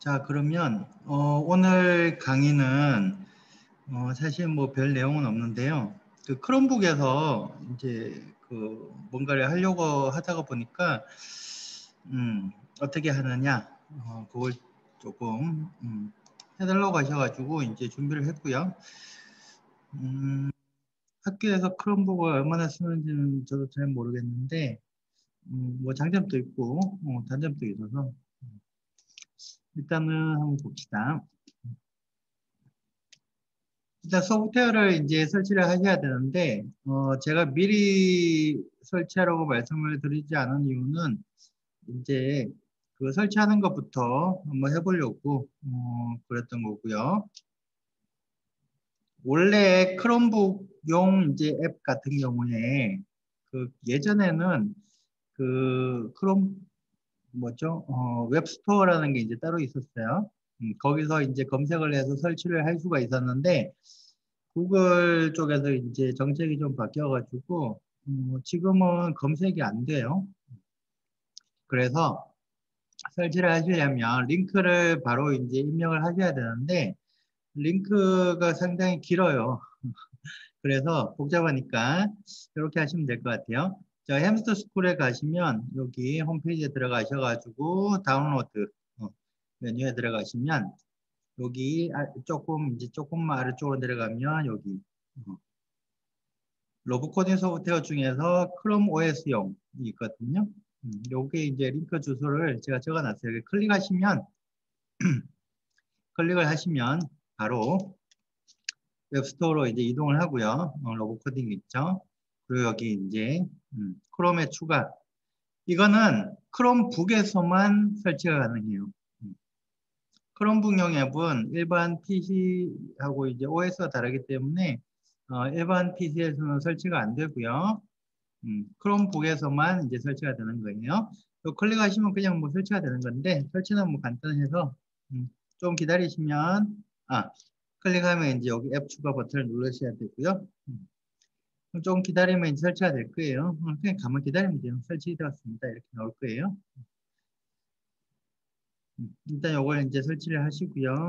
자, 그러면 어, 오늘 강의는 어, 사실 뭐 별 내용은 없는데요. 그 크롬북에서 이제 그 뭔가를 하려고 하다가 보니까 음, 어떻게 하느냐 어, 그걸 조금 음, 해달라고 하셔가지고 이제 준비를 했고요. 음, 학교에서 크롬북을 얼마나 쓰는지는 저도 잘 모르겠는데 음, 뭐 장점도 있고 어, 단점도 있어서 일단은 한번 봅시다. 일단 소프트웨어를 이제 설치를 하셔야 되는데 어, 제가 미리 설치하라고 말씀을 드리지 않은 이유는 이제 그 설치하는 것부터 한번 해보려고 어, 그랬던 거고요. 원래 크롬북용 이제 앱 같은 경우에 그 예전에는 그 크롬 뭐죠? 어, web store라는 게 이제 따로 있었어요. 음, 거기서 이제 검색을 해서 설치를 할 수가 있었는데 구글 쪽에서 이제 정책이 좀 바뀌어가지고 음, 지금은 검색이 안 돼요. 그래서 설치를 하시려면 링크를 바로 이제 입력을 하셔야 되는데 링크가 상당히 길어요. 그래서 복잡하니까 이렇게 하시면 될 것 같아요. 자, 햄스터 스쿨에 가시면 여기 홈페이지에 들어가셔가지고 다운로드 어, 메뉴에 들어가시면 여기 아, 조금 이제 조금만 아래쪽으로 내려가면 여기 어, 로보 코딩 소프트웨어 중에서 크롬 OS용이 있거든요. 음, 요게 이제 링크 주소를 제가 적어놨어요. 여기 클릭하시면 클릭을 하시면 바로 web store로 이제 이동을 하고요. 어, 로보 코딩 있죠. 그리고 여기 이제 음, 크롬에 추가. 이거는 크롬북에서만 설치가 가능해요. 음. 크롬북용 앱은 일반 PC하고 이제 OS가 다르기 때문에 어, 일반 PC에서는 설치가 안 되고요. 음, 크롬북에서만 이제 설치가 되는 거예요. 또 클릭하시면 그냥 뭐 설치가 되는 건데 설치는 뭐 간단해서 음, 좀 기다리시면 아 클릭하면 이제 여기 앱 추가 버튼을 누르셔야 되고요. 음. 좀 기다리면 설치가 될 거예요. 어, 그냥 가만 기다리면 돼요. 설치되었습니다. 이렇게 나올 거예요. 음, 일단 이걸 이제 설치를 하시고요.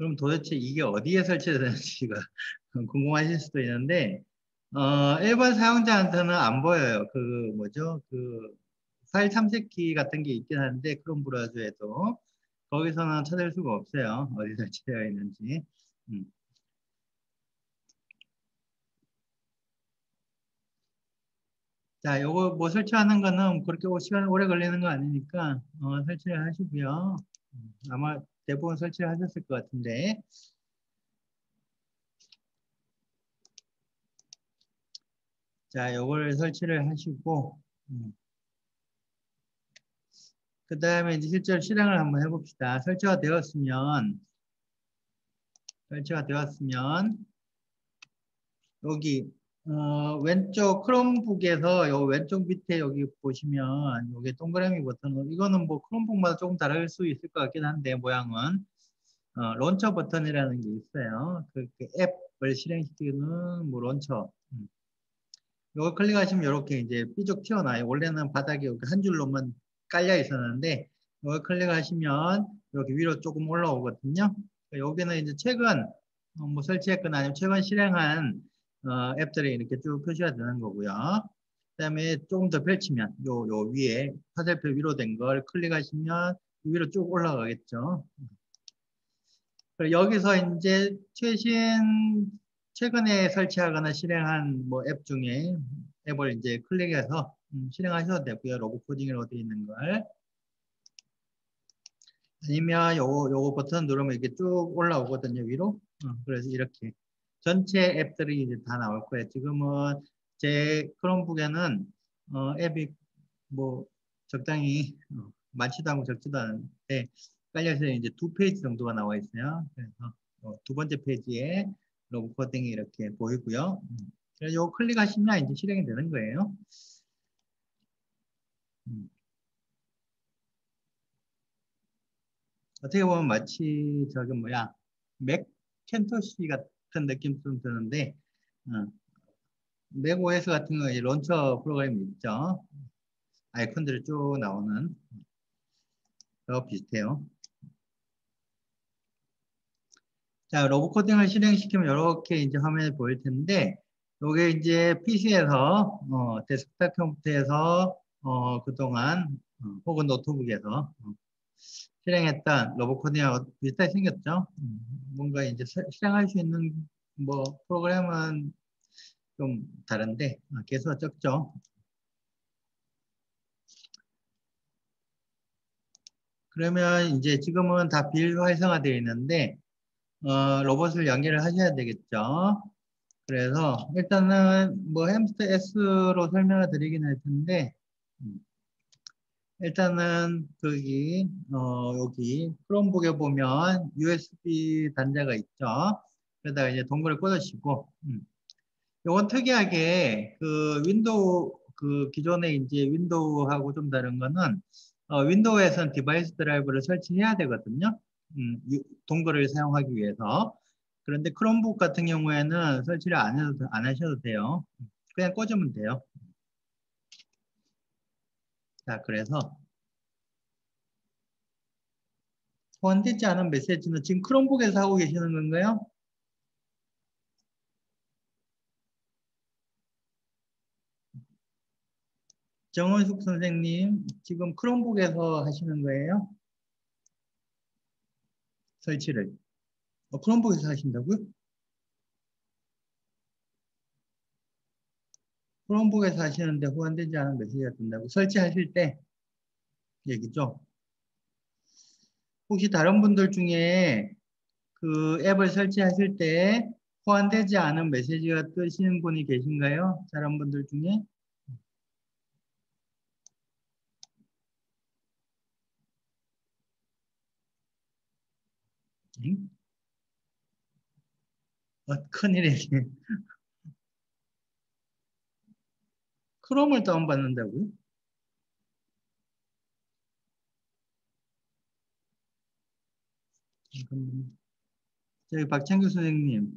그럼 도대체 이게 어디에 설치되는지가 궁금하실 수도 있는데 어, 일반 사용자한테는 안 보여요. 그 뭐죠? 그 파일 탐색키 같은 게 있긴 한데 크롬 브라우저에도 거기서는 찾을 수가 없어요. 어디 설치되어 있는지. 음. 자, 요거 뭐 설치하는 거는 그렇게 시간 오래 걸리는 거 아니니까 어, 설치를 하시고요. 음, 아마 대부분 설치를 하셨을 것 같은데 자, 요걸 설치를 하시고 음. 그 다음에 이제 실제로 실행을 한번 해봅시다. 설치가 되었으면 설치가 되었으면 여기 어, 왼쪽 크롬북에서 요 왼쪽 밑에 여기 보시면 여기 동그라미 버튼 이거는 뭐 크롬북마다 조금 다를 수 있을 것 같긴 한데 모양은 어, 론처 버튼이라는 게 있어요. 그, 그 앱을 실행시키는 뭐 론처. 음. 이걸 클릭하시면 이렇게 이제 삐죽 튀어나와요. 원래는 바닥에 이렇게 한 줄로만 깔려 있었는데 이걸 클릭하시면 이렇게 위로 조금 올라오거든요. 여기는 이제 최근 어, 뭐 설치했거나 아니면 최근 실행한 어, 앱들이 이렇게 쭉 표시가 되는 거고요. 그 다음에 조금 더 펼치면 요, 요 위에 화살표 위로 된 걸 클릭하시면 위로 쭉 올라가겠죠. 여기서 이제 최신 최근에 설치하거나 실행한 뭐 앱 중에 앱을 이제 클릭해서 음, 실행하셔도 되고요. 로고 코딩으로 되어 있는 걸. 아니면 요거, 요거 버튼 누르면 이렇게 쭉 올라오거든요. 위로. 어, 그래서 이렇게 전체 앱들이 이제 다 나올 거예요. 지금은 제 크롬북에는 어, 앱이 뭐 적당히 어, 많지도 않고 적지도 않은데 깔려서 이제 두 페이지 정도가 나와 있어요. 그래서 어, 두 번째 페이지에 로보 코딩이 이렇게 보이고요. 음, 그래서 요 클릭하시면 이제 실행이 되는 거예요. 음. 어떻게 보면 마치 저기 뭐야 Macintosh 같은 느낌 좀 드는데 어. 맥 OS 같은 경우에 launcher 프로그램이 있죠. 아이콘들이 쭉 나오는 더 비슷해요. 자, 로봇 코딩을 실행시키면 이렇게 이제 화면이 보일 텐데, 이게 이제 PC에서, 어, 데스크탑 컴퓨터에서, 어, 그동안, 어, 혹은 노트북에서 어, 실행했던 로봇 코딩하고 비슷하게 생겼죠. 음, 뭔가 이제 실행할 수 있는 뭐 프로그램은 좀 다른데, 어, 개수가 적죠. 그러면 이제 지금은 다 비활성화되어 있는데 어, 로봇을 연결을 하셔야 되겠죠. 그래서 일단은 뭐 햄스터 S로 설명을 드리긴 할 텐데 음, 일단은 거기 어, 여기 크롬북에 보면 USB 단자가 있죠. 그러다가 이제 dongle을 꽂으시고 음. 이건 특이하게 그 윈도우 그 기존의 이제 윈도우하고 좀 다른 거는 어, 윈도우에서는 device 드라이버를 설치해야 되거든요. 음, dongle을 사용하기 위해서. 그런데 크롬북 같은 경우에는 설치를 안, 해도, 안 하셔도 돼요. 그냥 꽂으면 돼요. 자, 그래서 포함되지 않은 메시지는 지금 크롬북에서 하고 계시는 건가요? 정원숙 선생님, 지금 크롬북에서 하시는 거예요? 설치를. 어, 크롬북에서 하신다고요? 크롬북에서 하시는데 호환되지 않은 메시지가 뜬다고 설치하실 때 얘기죠. 혹시 다른 분들 중에 그 앱을 설치하실 때 호환되지 않은 메시지가 뜨시는 분이 계신가요? 다른 분들 중에? 응? 어, 큰일이네. 크롬을 다운받는다고요? 저희 박창규 선생님.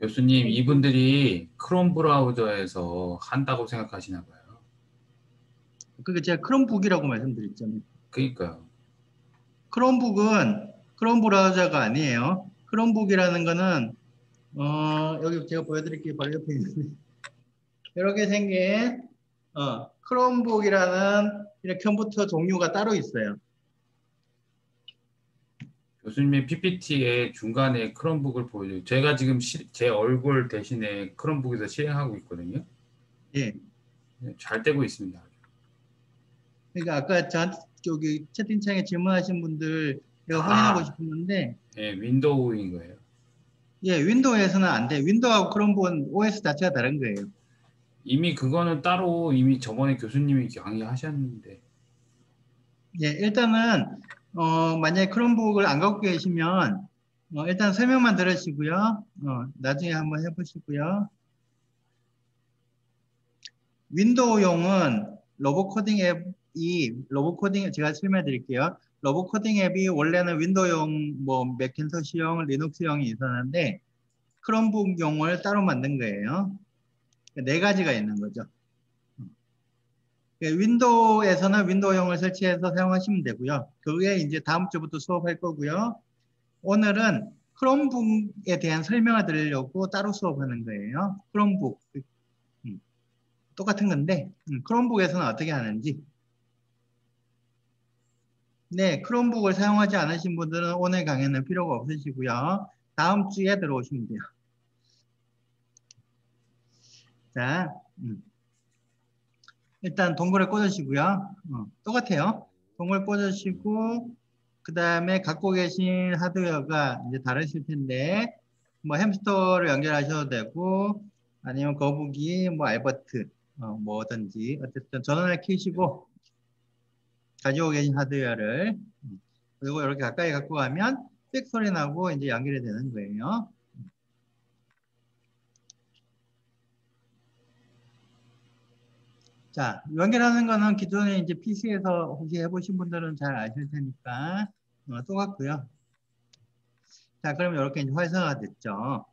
교수님, 이분들이 크롬 브라우저에서 한다고 생각하시나 봐요. 그게 제가 크롬북이라고 말씀드렸잖아요. 그러니까요. 크롬북은 크롬 브라우저가 아니에요. 크롬북이라는 거는 어, 여기 제가 보여드릴게요. 바로 옆에 있는데 이렇게 생긴 어, 크롬북이라는 이런 컴퓨터 종류가 따로 있어요. 교수님의 PPT에 중간에 크롬북을 보여줘요. 제가 지금 시, 제 얼굴 대신에 크롬북에서 실행하고 있거든요. 예. 네, 잘 되고 있습니다. 그러니까 아까 저한테 저기 채팅창에 질문하신 분들 제가 확인하고 아. 싶었는데 예, 윈도우인 거예요. 예, 윈도우에서는 안 돼. 윈도우하고 크롬북은 OS 자체가 다른 거예요. 이미 그거는 따로 이미 저번에 교수님이 강의하셨는데 예, 일단은 어, 만약에 크롬북을 안 갖고 계시면 어, 일단 설명만 들으시고요. 어, 나중에 한번 해보시고요. 윈도우용은 로봇 코딩 앱이 로봇 코딩 제가 설명해 드릴게요. 로봇 코딩 앱이 원래는 윈도우용, 뭐 맥킨토시용, 리눅스용이 있었는데 크롬북용을 따로 만든 거예요. 네 가지가 있는 거죠. 예, 윈도우에서는 윈도우용을 설치해서 사용하시면 되고요. 그게 이제 다음 주부터 수업할 거고요. 오늘은 크롬북에 대한 설명을 드리려고 따로 수업하는 거예요. 크롬북. 음, 똑같은 건데 음, 크롬북에서는 어떻게 하는지 네, 크롬북을 사용하지 않으신 분들은 오늘 강의는 필요가 없으시고요. 다음 주에 들어오시면 돼요. 자, 음. 일단 동굴을 꽂으시고요. 어, 똑같아요. 동굴 꽂으시고 그 다음에 갖고 계신 하드웨어가 이제 다르실 텐데 뭐 햄스터를 연결하셔도 되고 아니면 거북이, 뭐 알버트 어, 뭐든지 어쨌든 전원을 켜시고 가지고 계신 하드웨어를 그리고 이렇게 가까이 갖고 가면 삑 소리 나고 이제 연결이 되는 거예요. 자, 연결하는 거는 기존에 이제 PC에서 혹시 해보신 분들은 잘 아실 테니까 어, 똑같고요. 자, 그럼 이렇게 이제 활성화 됐죠.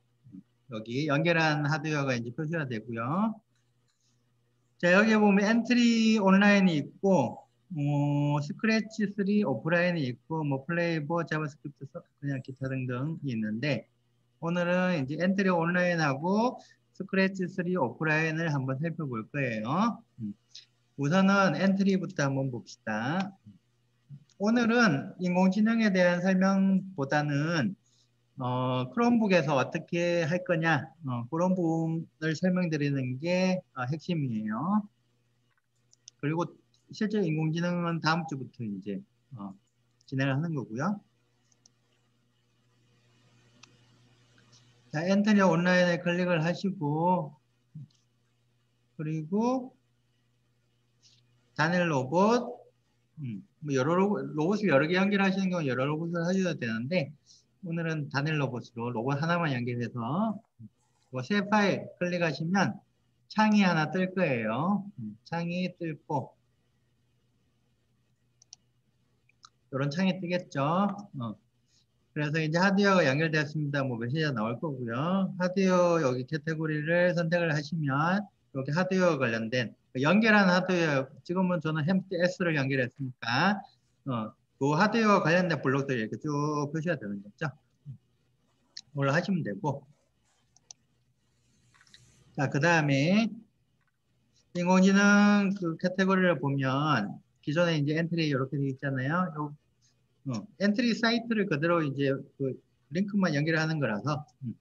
여기 연결한 하드웨어가 이제 표시가 되고요. 자, 여기 보면 엔트리 온라인이 있고, 어, 스크래치 3 오프라인이 있고, 뭐 플레이버, 자바스크립트, 그냥 기타 등등이 있는데, 오늘은 이제 엔트리 온라인하고 스크래치 3 오프라인을 한번 살펴볼 거예요. 음. 우선은 엔트리부터 한번 봅시다. 오늘은 인공지능에 대한 설명보다는 어, 크롬북에서 어떻게 할 거냐 어, 그런 부분을 설명드리는 게 어, 핵심이에요. 그리고 실제 인공지능은 다음 주부터 이제 어, 진행을 하는 거고요. 자, 엔터리 온라인에 클릭을 하시고 그리고 단일 로봇 음, 뭐 여러 로봇, 로봇을 여러 개 연결하시는 경우 여러 로봇을 하셔도 되는데 오늘은 단일 로봇으로 로봇 하나만 연결해서 뭐새 파일 클릭하시면 창이 하나 뜰 거예요. 음, 창이 뜰고 이런 창이 뜨겠죠. 어. 그래서 이제 하드웨어가 연결되었습니다. 뭐 메시지가 나올 거고요. 하드웨어 여기 캐테고리를 선택을 하시면 이렇게 하드웨어 관련된 그 연결한 하드웨어 지금은 저는 햄스터 S를 연결했으니까 어, 그 하드웨어 관련된 블록들이 이렇게 쭉 표시가 되는 거죠. 올라 하시면 되고 자, 그 다음에 인공지능 그 카테고리를 보면 기존에 이제 엔트리 이렇게 되어 있잖아요. 요 어, 엔트리 사이트를 그대로 이제 그 링크만 연결하는 거라서 음.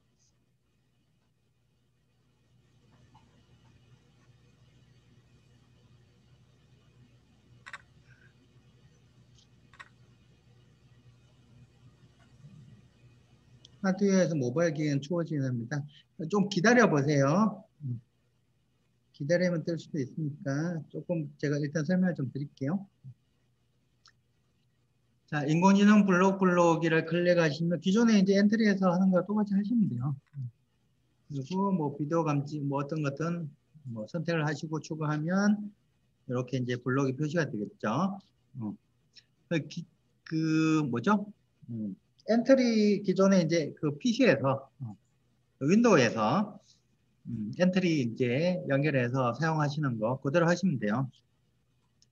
하드웨어에서 모바일 기기는 추워지합니다. 좀 기다려 보세요. 음. 기다리면 뜰 수도 있으니까 조금 제가 일단 설명을 좀 드릴게요. 자, 인공지능 블록 블록기를 클릭하시면 기존에 이제 엔트리에서 하는 거 똑같이 하시면 돼요. 그리고 뭐 비디오 감지 뭐 어떤 것든 뭐 선택을 하시고 추가하면 이렇게 이제 블록이 표시가 되겠죠. 어. 그, 기, 그 뭐죠? 음. 엔트리 기존에 이제 그 PC에서 어. 윈도우에서 음, 엔트리 이제 연결해서 사용하시는 거 그대로 하시면 돼요.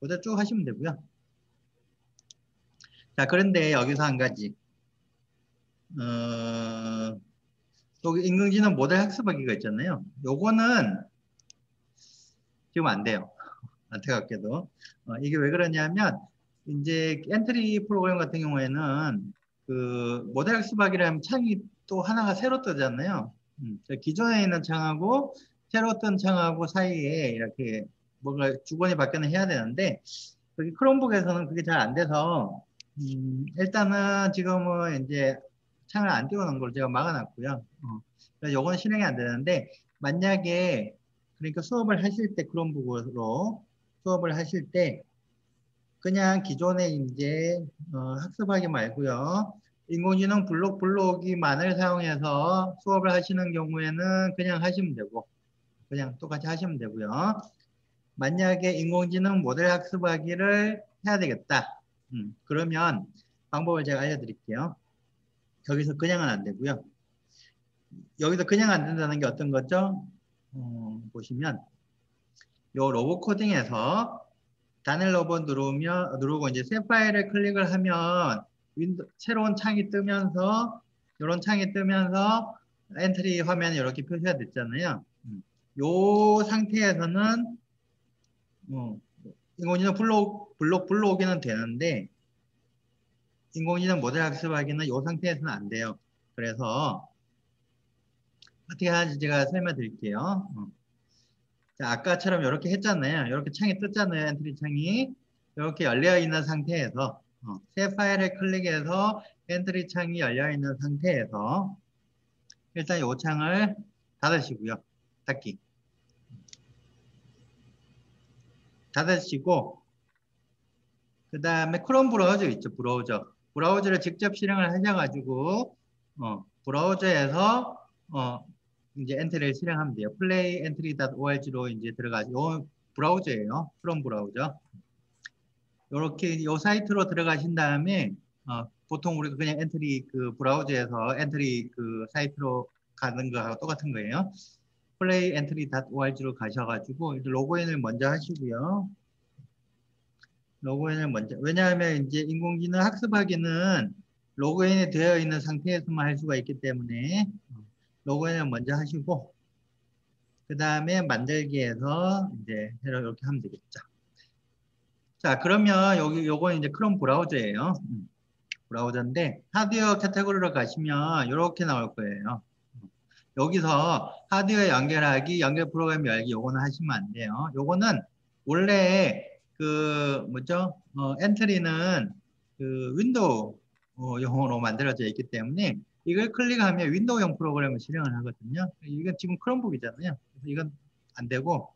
그대로 쭉 하시면 되고요. 자, 그런데 여기서 한 가지. 어, 여기 인공지능 모델 학습하기가 있잖아요. 요거는 지금 안 돼요. 안타깝게도. 어, 이게 왜 그러냐면, 이제 엔트리 프로그램 같은 경우에는 그 모델 학습하기라면 창이 또 하나가 새로 뜨잖아요. 음, 기존에 있는 창하고 새로 뜬 창하고 사이에 이렇게 뭔가 주거니 받거니 해야 되는데, 크롬북에서는 그게 잘 안 돼서 음, 일단은 지금은 이제 창을 안 띄워놓은 걸 제가 막아놨고요. 어. 요건 실행이 안 되는데 만약에 그러니까 수업을 하실 때 크롬북으로 수업을 하실 때 그냥 기존에 이제 어, 학습하기 말고요. 인공지능 블록 블록이만을 사용해서 수업을 하시는 경우에는 그냥 하시면 되고 그냥 똑같이 하시면 되고요. 만약에 인공지능 모델 학습하기를 해야 되겠다. 음, 그러면 방법을 제가 알려드릴게요. 여기서 그냥은 안 되고요. 여기서 그냥 안 된다는 게 어떤 거죠? 어, 보시면 요 로봇 코딩에서 단일 로봇 누르면 누르고 이제 새 파일을 클릭을 하면 윈도 새로운 창이 뜨면서 이런 창이 뜨면서 엔트리 화면이 이렇게 표시가 됐잖아요. 음, 요 상태에서는 어, 인공지능 블록, 블록, 블록이는 되는데 인공지능 모델 학습하기는 이 상태에서는 안 돼요. 그래서 어떻게 하는지 제가 설명 드릴게요. 어. 자, 아까처럼 이렇게 했잖아요. 이렇게 창이 떴잖아요. 엔트리 창이. 이렇게 열려 있는 상태에서 어, 새 파일을 클릭해서 엔트리 창이 열려 있는 상태에서 일단 이 창을 닫으시고요. 닫기. 닫으시고 그 다음에 크롬 브라우저 있죠 브라우저 브라우저를 직접 실행을 하셔가지고 어, 브라우저에서 어, 이제 엔트리를 실행하면 돼요 플레이 엔트리.org로 이제 들어가서 요 브라우저예요. 크롬 브라우저. 이렇게 이 사이트로 들어가신 다음에 어, 보통 우리가 그냥 엔트리 그 브라우저에서 엔트리 그 사이트로 가는 거하고 똑같은 거예요. playentry.org로 가셔가지고 로그인을 먼저 하시고요. 로그인을 먼저 왜냐하면 이제 인공지능 학습하기는 로그인이 되어 있는 상태에서만 할 수가 있기 때문에 로그인을 먼저 하시고 그 다음에 만들기에서 이제 이렇게 하면 되겠죠. 자 그러면 여기 요건 이제 크롬 브라우저예요. 음, 브라우저인데 하드웨어 카테고리로 가시면 이렇게 나올 거예요. 여기서 하드웨어 연결하기, 연결 프로그램 열기 요거는 하시면 안 돼요. 요거는 원래 그 뭐죠? 어, 엔트리는 그 윈도우 어, 만들어져 있기 때문에 이걸 클릭하면 윈도우용 프로그램을 실행을 하거든요. 이건 지금 크롬북이잖아요. 그래서 이건 안 되고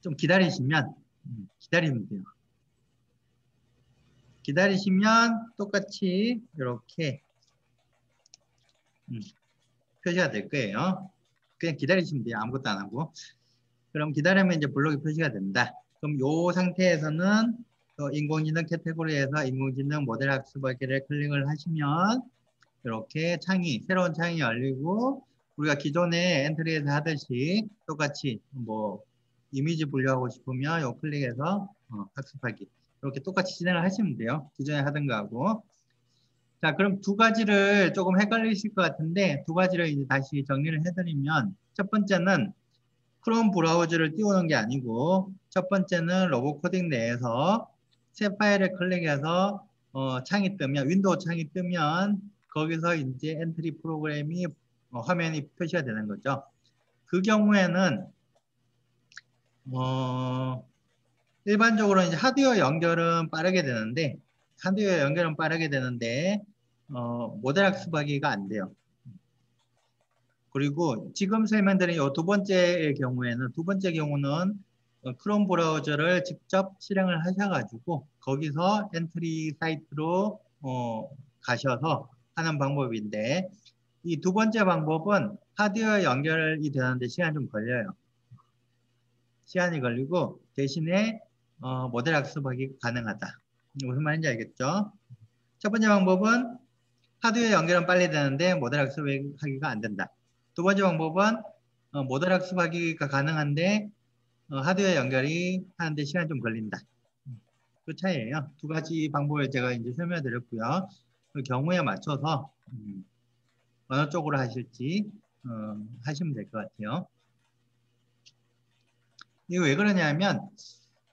좀 기다리시면 음, 기다리면 돼요. 기다리시면 똑같이 이렇게 음, 표시가 될 거예요. 그냥 기다리시면 돼요. 아무것도 안 하고. 그럼 기다리면 이제 블록이 표시가 됩니다. 그럼 이 상태에서는 인공지능 캐테고리에서 인공지능 모델 학습하기를 클릭을 하시면 이렇게 창이 새로운 창이 열리고 우리가 기존에 엔트리에서 하듯이 똑같이 뭐 이미지 분류하고 싶으면 요 클릭해서 어, 학습하기 이렇게 똑같이 진행을 하시면 돼요. 기존에 하던 거하고 자 그럼 두 가지를 조금 헷갈리실 것 같은데 두 가지를 이제 다시 정리를 해드리면 첫 번째는 크롬 브라우저를 띄우는 게 아니고 첫 번째는 로봇 코딩 내에서 새 파일을 클릭해서 어, 창이 뜨면 윈도우 창이 뜨면 거기서 이제 엔트리 프로그램이 어, 화면이 표시가 되는 거죠. 그 경우에는 어, 일반적으로 이제 하드웨어 연결은 빠르게 되는데 하드웨어 연결은 빠르게 되는데 어, 모델 학습하기가 안 돼요. 그리고 지금 설명드린 이 두 번째의 경우에는 두 번째 경우는 어, 크롬 브라우저를 직접 실행을 하셔가지고 거기서 엔트리 사이트로 어, 가셔서 하는 방법인데 이 두 번째 방법은 하드웨어 연결이 되는데 시간이 좀 걸려요. 시간이 걸리고 대신에 어, 모델 학습하기 가능하다. 무슨 말인지 알겠죠? 첫 번째 방법은 하드웨어 연결은 빨리 되는데 모델 학습하기가 안 된다. 두 번째 방법은 어, 모델 학습하기가 가능한데 어, 하드웨어 연결이 하는데 시간이 좀 걸린다. 그 차이예요. 두 가지 방법을 제가 이제 설명해 드렸고요. 그 경우에 맞춰서 음, 어느 쪽으로 하실지 어, 하시면 될 것 같아요. 이게 왜 그러냐면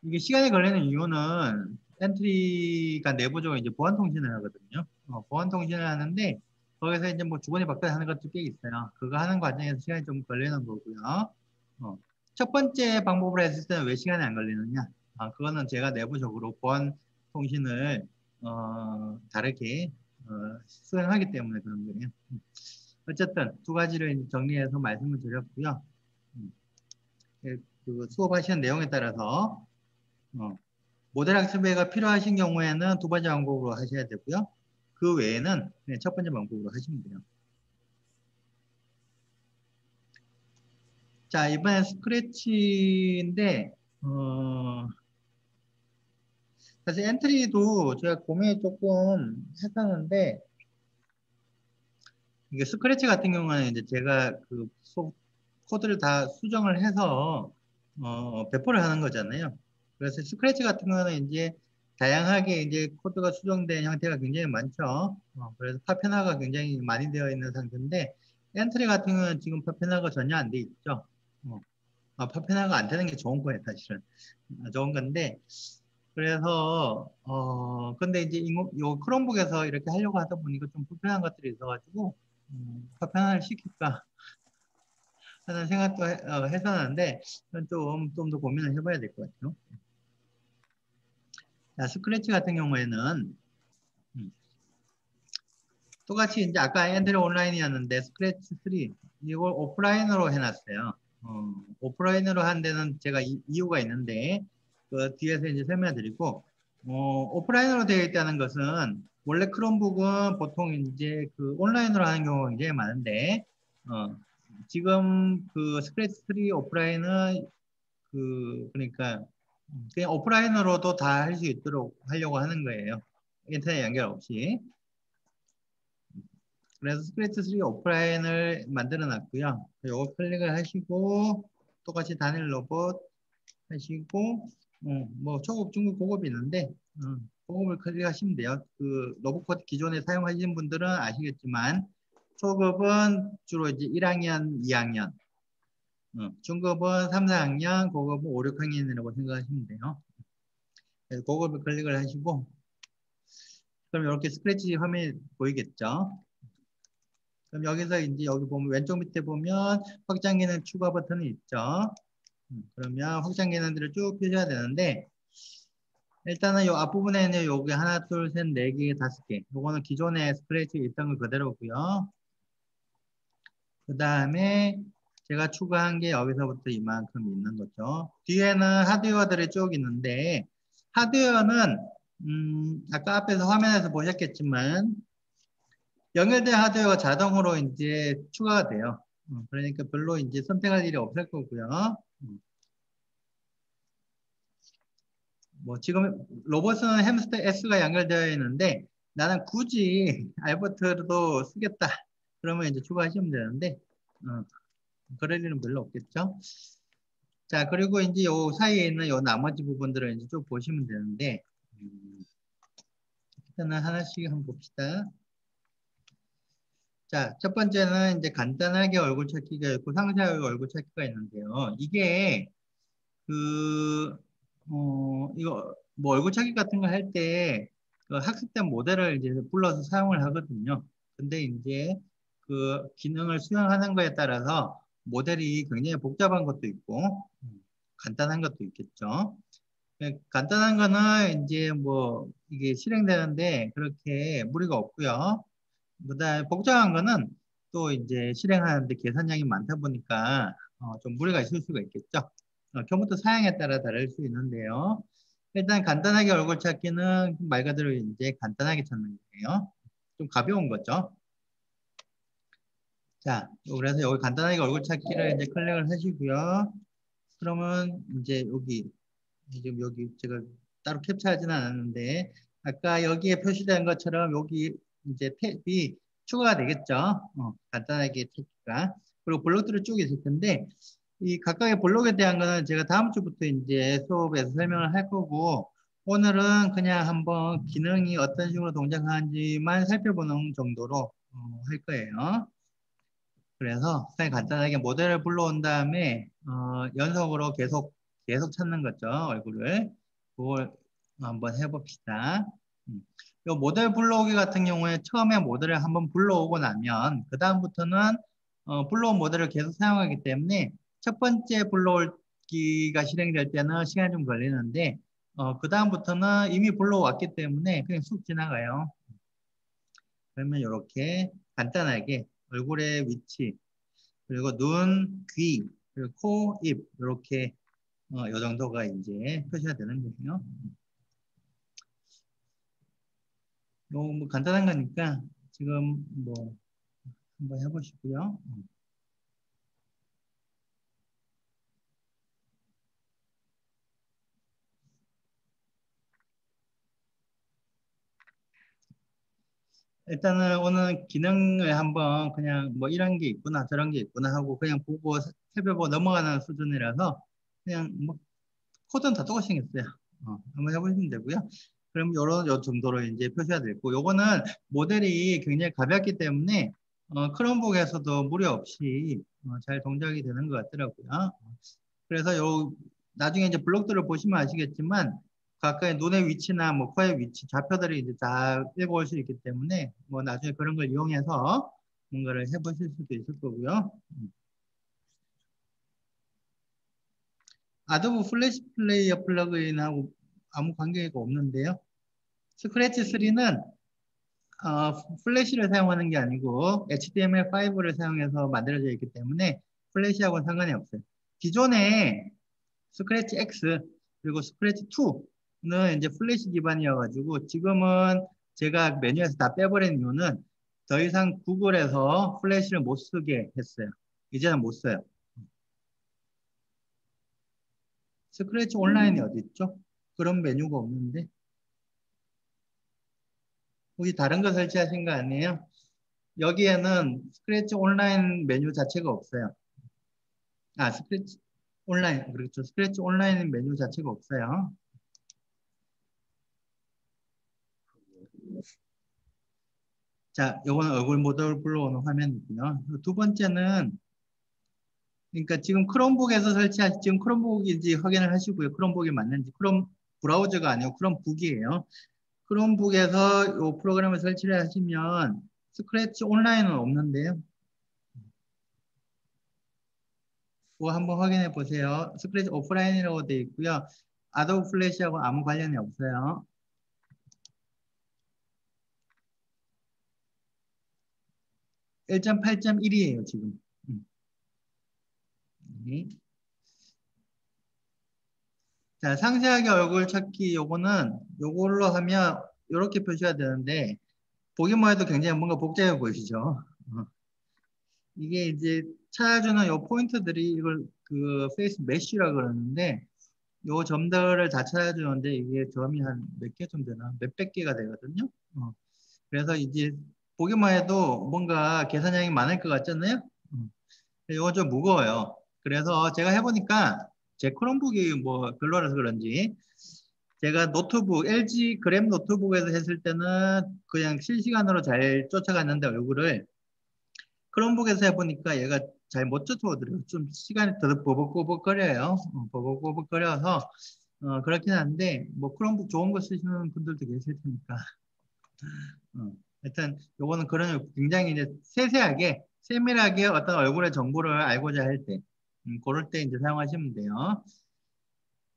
이게 시간이 걸리는 이유는 엔트리가 내부적으로 이제 보안 통신을 하거든요. 어, 보안 통신을 하는데 거기서 이제 뭐 주거니 박대 하는 것도 꽤 있어요. 그거 하는 과정에서 시간이 좀 걸리는 거고요. 어, 첫 번째 방법으로 했을 때는 왜 시간이 안 걸리느냐? 아, 그거는 제가 내부적으로 보안 통신을 어, 다르게 어, 수행하기 때문에 그런 거예요. 음. 어쨌든 두 가지를 정리해서 말씀을 드렸고요. 음. 예, 그 수업하시는 내용에 따라서 어, 모델 학습회가 필요하신 경우에는 두 번째 방법으로 하셔야 되고요. 그 외에는 첫 번째 방법으로 하시면 돼요. 자, 이번엔 스크래치인데, 어, 사실 엔트리도 제가 고민을 조금 했었는데, 이게 스크래치 같은 경우는 이제 제가 그 코드를 다 수정을 해서 어, 배포를 하는 거잖아요. 그래서 스크래치 같은 경우는 이제 다양하게 이제 코드가 수정된 형태가 굉장히 많죠. 어, 그래서 파편화가 굉장히 많이 되어 있는 상태인데 엔트리 같은 경우는 지금 파편화가 전혀 안 돼 있죠. 어, 어, 파편화가 안 되는 게 좋은 거예요, 사실은. 어, 좋은 건데 그래서 어 근데 이제 요 크롬북에서 이렇게 하려고 하다 보니까 좀 불편한 것들이 있어가지고 음, 파편화를 시킬까 하는 생각도 해, 어, 했었는데 좀 좀 더 고민을 해봐야 될 것 같아요. 자, 스크래치 같은 경우에는 음, 똑같이 이제 아까 엔트리 온라인이었는데 스크래치 3 이걸 오프라인으로 해놨어요. 어, 오프라인으로 한 데는 제가 이, 이유가 있는데 그 뒤에서 이제 설명드리고 어, 오프라인으로 되어 있다는 것은 원래 크롬북은 보통 이제 그 온라인으로 하는 경우가 굉장히 많은데 어, 지금 그 스크래치 3 오프라인은 그 그러니까 그냥 오프라인으로도 다 할 수 있도록 하려고 하는 거예요. 인터넷 연결 없이. 그래서 스크래치 3 오프라인을 만들어 놨고요. 요거 클릭을 하시고 똑같이 단일 로봇 하시고 어, 뭐 초급, 중급, 고급이 있는데 어, 고급을 클릭하시면 돼요. 그 로봇 코드 기존에 사용하시는 분들은 아시겠지만 초급은 주로 이제 1학년, 2학년 어, 중급은 3, 4학년, 고급은 5, 6학년이라고 생각하시면 돼요. 고급을 클릭을 하시고 그럼 이렇게 스크래치 화면이 보이겠죠? 그럼 여기서 이제 여기 보면 왼쪽 밑에 보면 확장 기능 추가 버튼이 있죠. 음, 그러면 확장 기능들을 쭉 펴셔야 되는데 일단은 이 앞부분에는 여기 하나, 둘, 셋, 네 개, 다섯 개. 요거는 기존에 스크래치에 있던 거 그대로고요. 그 다음에 제가 추가한 게 여기서부터 이만큼 있는 거죠. 뒤에는 하드웨어들이 쭉 있는데 하드웨어는 음, 아까 앞에서 화면에서 보셨겠지만 연결된 하드웨어가 자동으로 이제 추가가 돼요. 음, 그러니까 별로 이제 선택할 일이 없을 거고요. 음. 뭐 지금 로봇은 햄스터 S가 연결되어 있는데 나는 굳이 알버트도 쓰겠다. 그러면 이제 추가하시면 되는데 어, 그럴 일은 별로 없겠죠. 자 그리고 이제 요 사이에 있는 요 나머지 부분들을 이제 쭉 보시면 되는데 음, 일단은 하나씩 한번 봅시다. 자, 첫 번째는 이제 간단하게 얼굴 찾기가 있고 상세하게 얼굴 찾기가 있는데요. 이게 그, 어, 이거 뭐 얼굴 찾기 같은 거 할 때 그 학습된 모델을 이제 불러서 사용을 하거든요. 근데 이제 그 기능을 수행하는 거에 따라서 모델이 굉장히 복잡한 것도 있고 간단한 것도 있겠죠. 예, 간단한 거는 이제 뭐 이게 실행되는데 그렇게 무리가 없고요. 그다음에 복잡한 거는 또 이제 실행하는데 계산량이 많다 보니까 어, 좀 무리가 있을 수가 있겠죠. 어, 컴퓨터 사양에 따라 다를 수 있는데요. 일단 간단하게 얼굴 찾기는 말 그대로 이제 간단하게 찾는 거예요. 좀 가벼운 거죠. 자, 그래서 여기 간단하게 얼굴 찾기를 이제 클릭을 하시고요. 그러면 이제 여기 지금 여기 제가 따로 캡처하지는 않았는데 아까 여기에 표시된 것처럼 여기 이제 탭이 추가가 되겠죠. 어, 간단하게 탭가 그리고 블록들을 쭉 있을 텐데 이 각각의 블록에 대한 거는 제가 다음 주부터 이제 수업에서 설명을 할 거고 오늘은 그냥 한번 기능이 어떤 식으로 동작하는지만 살펴보는 정도로 어, 할 거예요. 그래서 그냥 간단하게 모델을 불러온 다음에 어, 연속으로 계속 계속 찾는 거죠 얼굴을 그걸 한번 해봅시다. 음. 이 모델 불러오기 같은 경우에 처음에 모델을 한번 불러오고 나면 그 다음부터는 어, 불러온 모델을 계속 사용하기 때문에 첫 번째 불러올기가 실행될 때는 시간이 좀 걸리는데 어, 그 다음부터는 이미 불러왔기 때문에 그냥 쑥 지나가요. 그러면 이렇게 간단하게 얼굴의 위치 그리고 눈, 귀, 그리고 코, 입 이렇게 어, 이 정도가 이제 표시가 되는 거예요. 너무 뭐 간단한 거니까 지금 뭐 한번 해보시고요. 일단은 오늘 기능을 한번 그냥 뭐 이런 게 있구나 저런 게 있구나 하고 그냥 보고 살펴보고 넘어가는 수준이라서 그냥 뭐 코드는 다 똑같이 생겼어요. 어, 한번 해보시면 되고요. 그럼 요 정도로 이제 표시가 됐고 요거는 모델이 굉장히 가볍기 때문에 어, 크롬북에서도 무리 없이 어, 잘 동작이 되는 것 같더라고요. 그래서 요 나중에 이제 블록들을 보시면 아시겠지만 각각의 눈의 위치나 뭐 코의 위치, 좌표들이 이제 다 읽어올 수 있기 때문에 뭐 나중에 그런 걸 이용해서 뭔가를 해보실 수도 있을 거고요. Adobe Flash Player 플러그인하고 아무 관계가 없는데요. 스크래치 3는 어, 플래시를 사용하는 게 아니고 HTML5를 사용해서 만들어져 있기 때문에 플래시하고는 상관이 없어요. 기존에 스크래치 X 그리고 스크래치 2는 이제 플래시 기반이어가지고 지금은 제가 메뉴에서 다 빼버린 이유는 더 이상 구글에서 플래시를 못 쓰게 했어요. 이제는 못 써요. 스크래치 온라인이 어디 있죠? 그런 메뉴가 없는데. 혹시 다른 거 설치하신 거 아니에요? 여기에는 스크래치 온라인 메뉴 자체가 없어요. 아, 스크래치 온라인, 그렇죠. 스크래치 온라인 메뉴 자체가 없어요. 자, 요거는 얼굴 모델 불러오는 화면이고요. 두 번째는 그러니까 지금 크롬북에서 설치하시 지금 크롬북인지 확인을 하시고요. 크롬북이 맞는지 크롬 브라우저가 아니고 크롬북이에요. 크롬북에서 이 프로그램을 설치를 하시면 스크래치 온라인은 없는데요. 그거 한번 확인해 보세요. 스크래치 오프라인이라고 되어 있고요. 아도브 플래시하고 아무 관련이 없어요. 1.8.1이에요, 지금. 음. 네. 자, 상세하게 얼굴 찾기 요거는 요걸로 하면 이렇게 표시가 되는데 보기만 해도 굉장히 뭔가 복잡해 보이시죠? 어. 이게 이제 찾아주는 요 포인트들이 이걸 그 face mesh라 그러는데 요 점들을 다 찾아주는데 이게 점이 한 몇 개 좀 되나? 몇백 개가 되거든요. 어. 그래서 이제 보기만 해도 뭔가 계산량이 많을 것 같잖아요. 음. 이거 좀 무거워요. 그래서 제가 해보니까 제 크롬북이 뭐 별로라서 그런지 제가 노트북, LG 그램 노트북에서 했을 때는 그냥 실시간으로 잘 쫓아갔는데 얼굴을 크롬북에서 해보니까 얘가 잘 못 쫓아오더라고요. 좀 시간이 더 버벅버벅거려요. 어, 버벅버벅거려서 어, 그렇긴 한데 뭐 크롬북 좋은 거 쓰시는 분들도 계실 테니까 어. 하여튼 요거는 그런 굉장히 이제 세세하게 세밀하게 어떤 얼굴의 정보를 알고자 할 때, 음, 그럴 때 이제 사용하시면 돼요.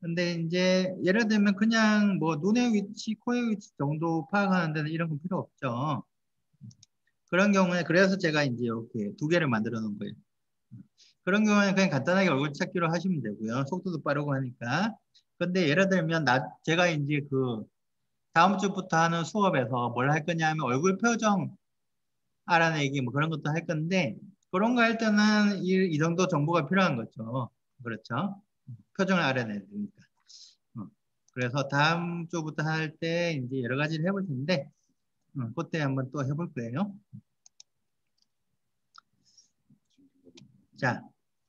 근데 이제 예를 들면 그냥 뭐 눈의 위치, 코의 위치 정도 파악하는 데는 이런 건 필요 없죠. 그런 경우에 그래서 제가 이제 이렇게 두 개를 만들어 놓은 거예요. 그런 경우에 그냥 간단하게 얼굴 찾기로 하시면 되고요. 속도도 빠르고 하니까. 근데 예를 들면 나 제가 이제 그 다음 주부터 하는 수업에서 뭘 할 거냐면 얼굴 표정 알아내기 뭐 그런 것도 할 건데 그런 거 할 때는 이, 이 정도 정보가 필요한 거죠. 그렇죠? 표정을 알아내야 되니까. 어. 그래서 다음 주부터 할 때 이제 여러 가지를 해볼 텐데 어, 그때 한번 또 해볼 거예요. 자,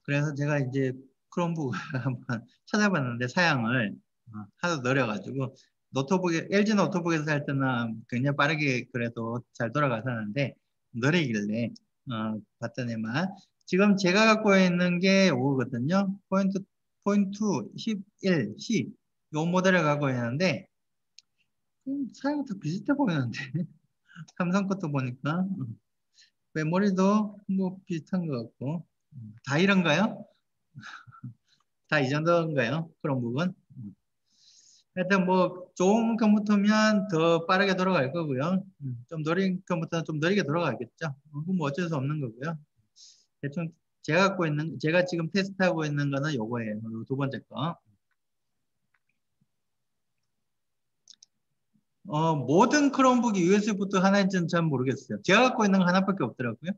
그래서 제가 이제 크롬북 한번 찾아봤는데 사양을 어, 하도 느려가지고 노트북에 LG 노트북에서 살 때는 굉장히 빠르게 그래도 잘 돌아가서 하는데 느리길래 어, 봤더니만 지금 제가 갖고 있는 게 오거든요. 포인트 포인트 11C 요 모델을 갖고 있는데 음, 사양이 더 비슷해 보이는데 삼성 것도 보니까 음. 메모리도 뭐 비슷한 것 같고 음, 다 이런가요? 다 이 정도인가요? 그런 부분? 하여튼 뭐 좋은 컴퓨터면 더 빠르게 돌아갈 거고요. 음, 좀 느린 컴퓨터는 좀 느리게 돌아가겠죠. 뭐 어쩔 수 없는 거고요. 대충 제가 갖고 있는 제가 지금 테스트하고 있는 거는 요거예요. 두 번째 거. 어, 모든 크롬북이 USB 포트 하나인지는 잘 모르겠어요. 제가 갖고 있는 거 하나밖에 없더라고요.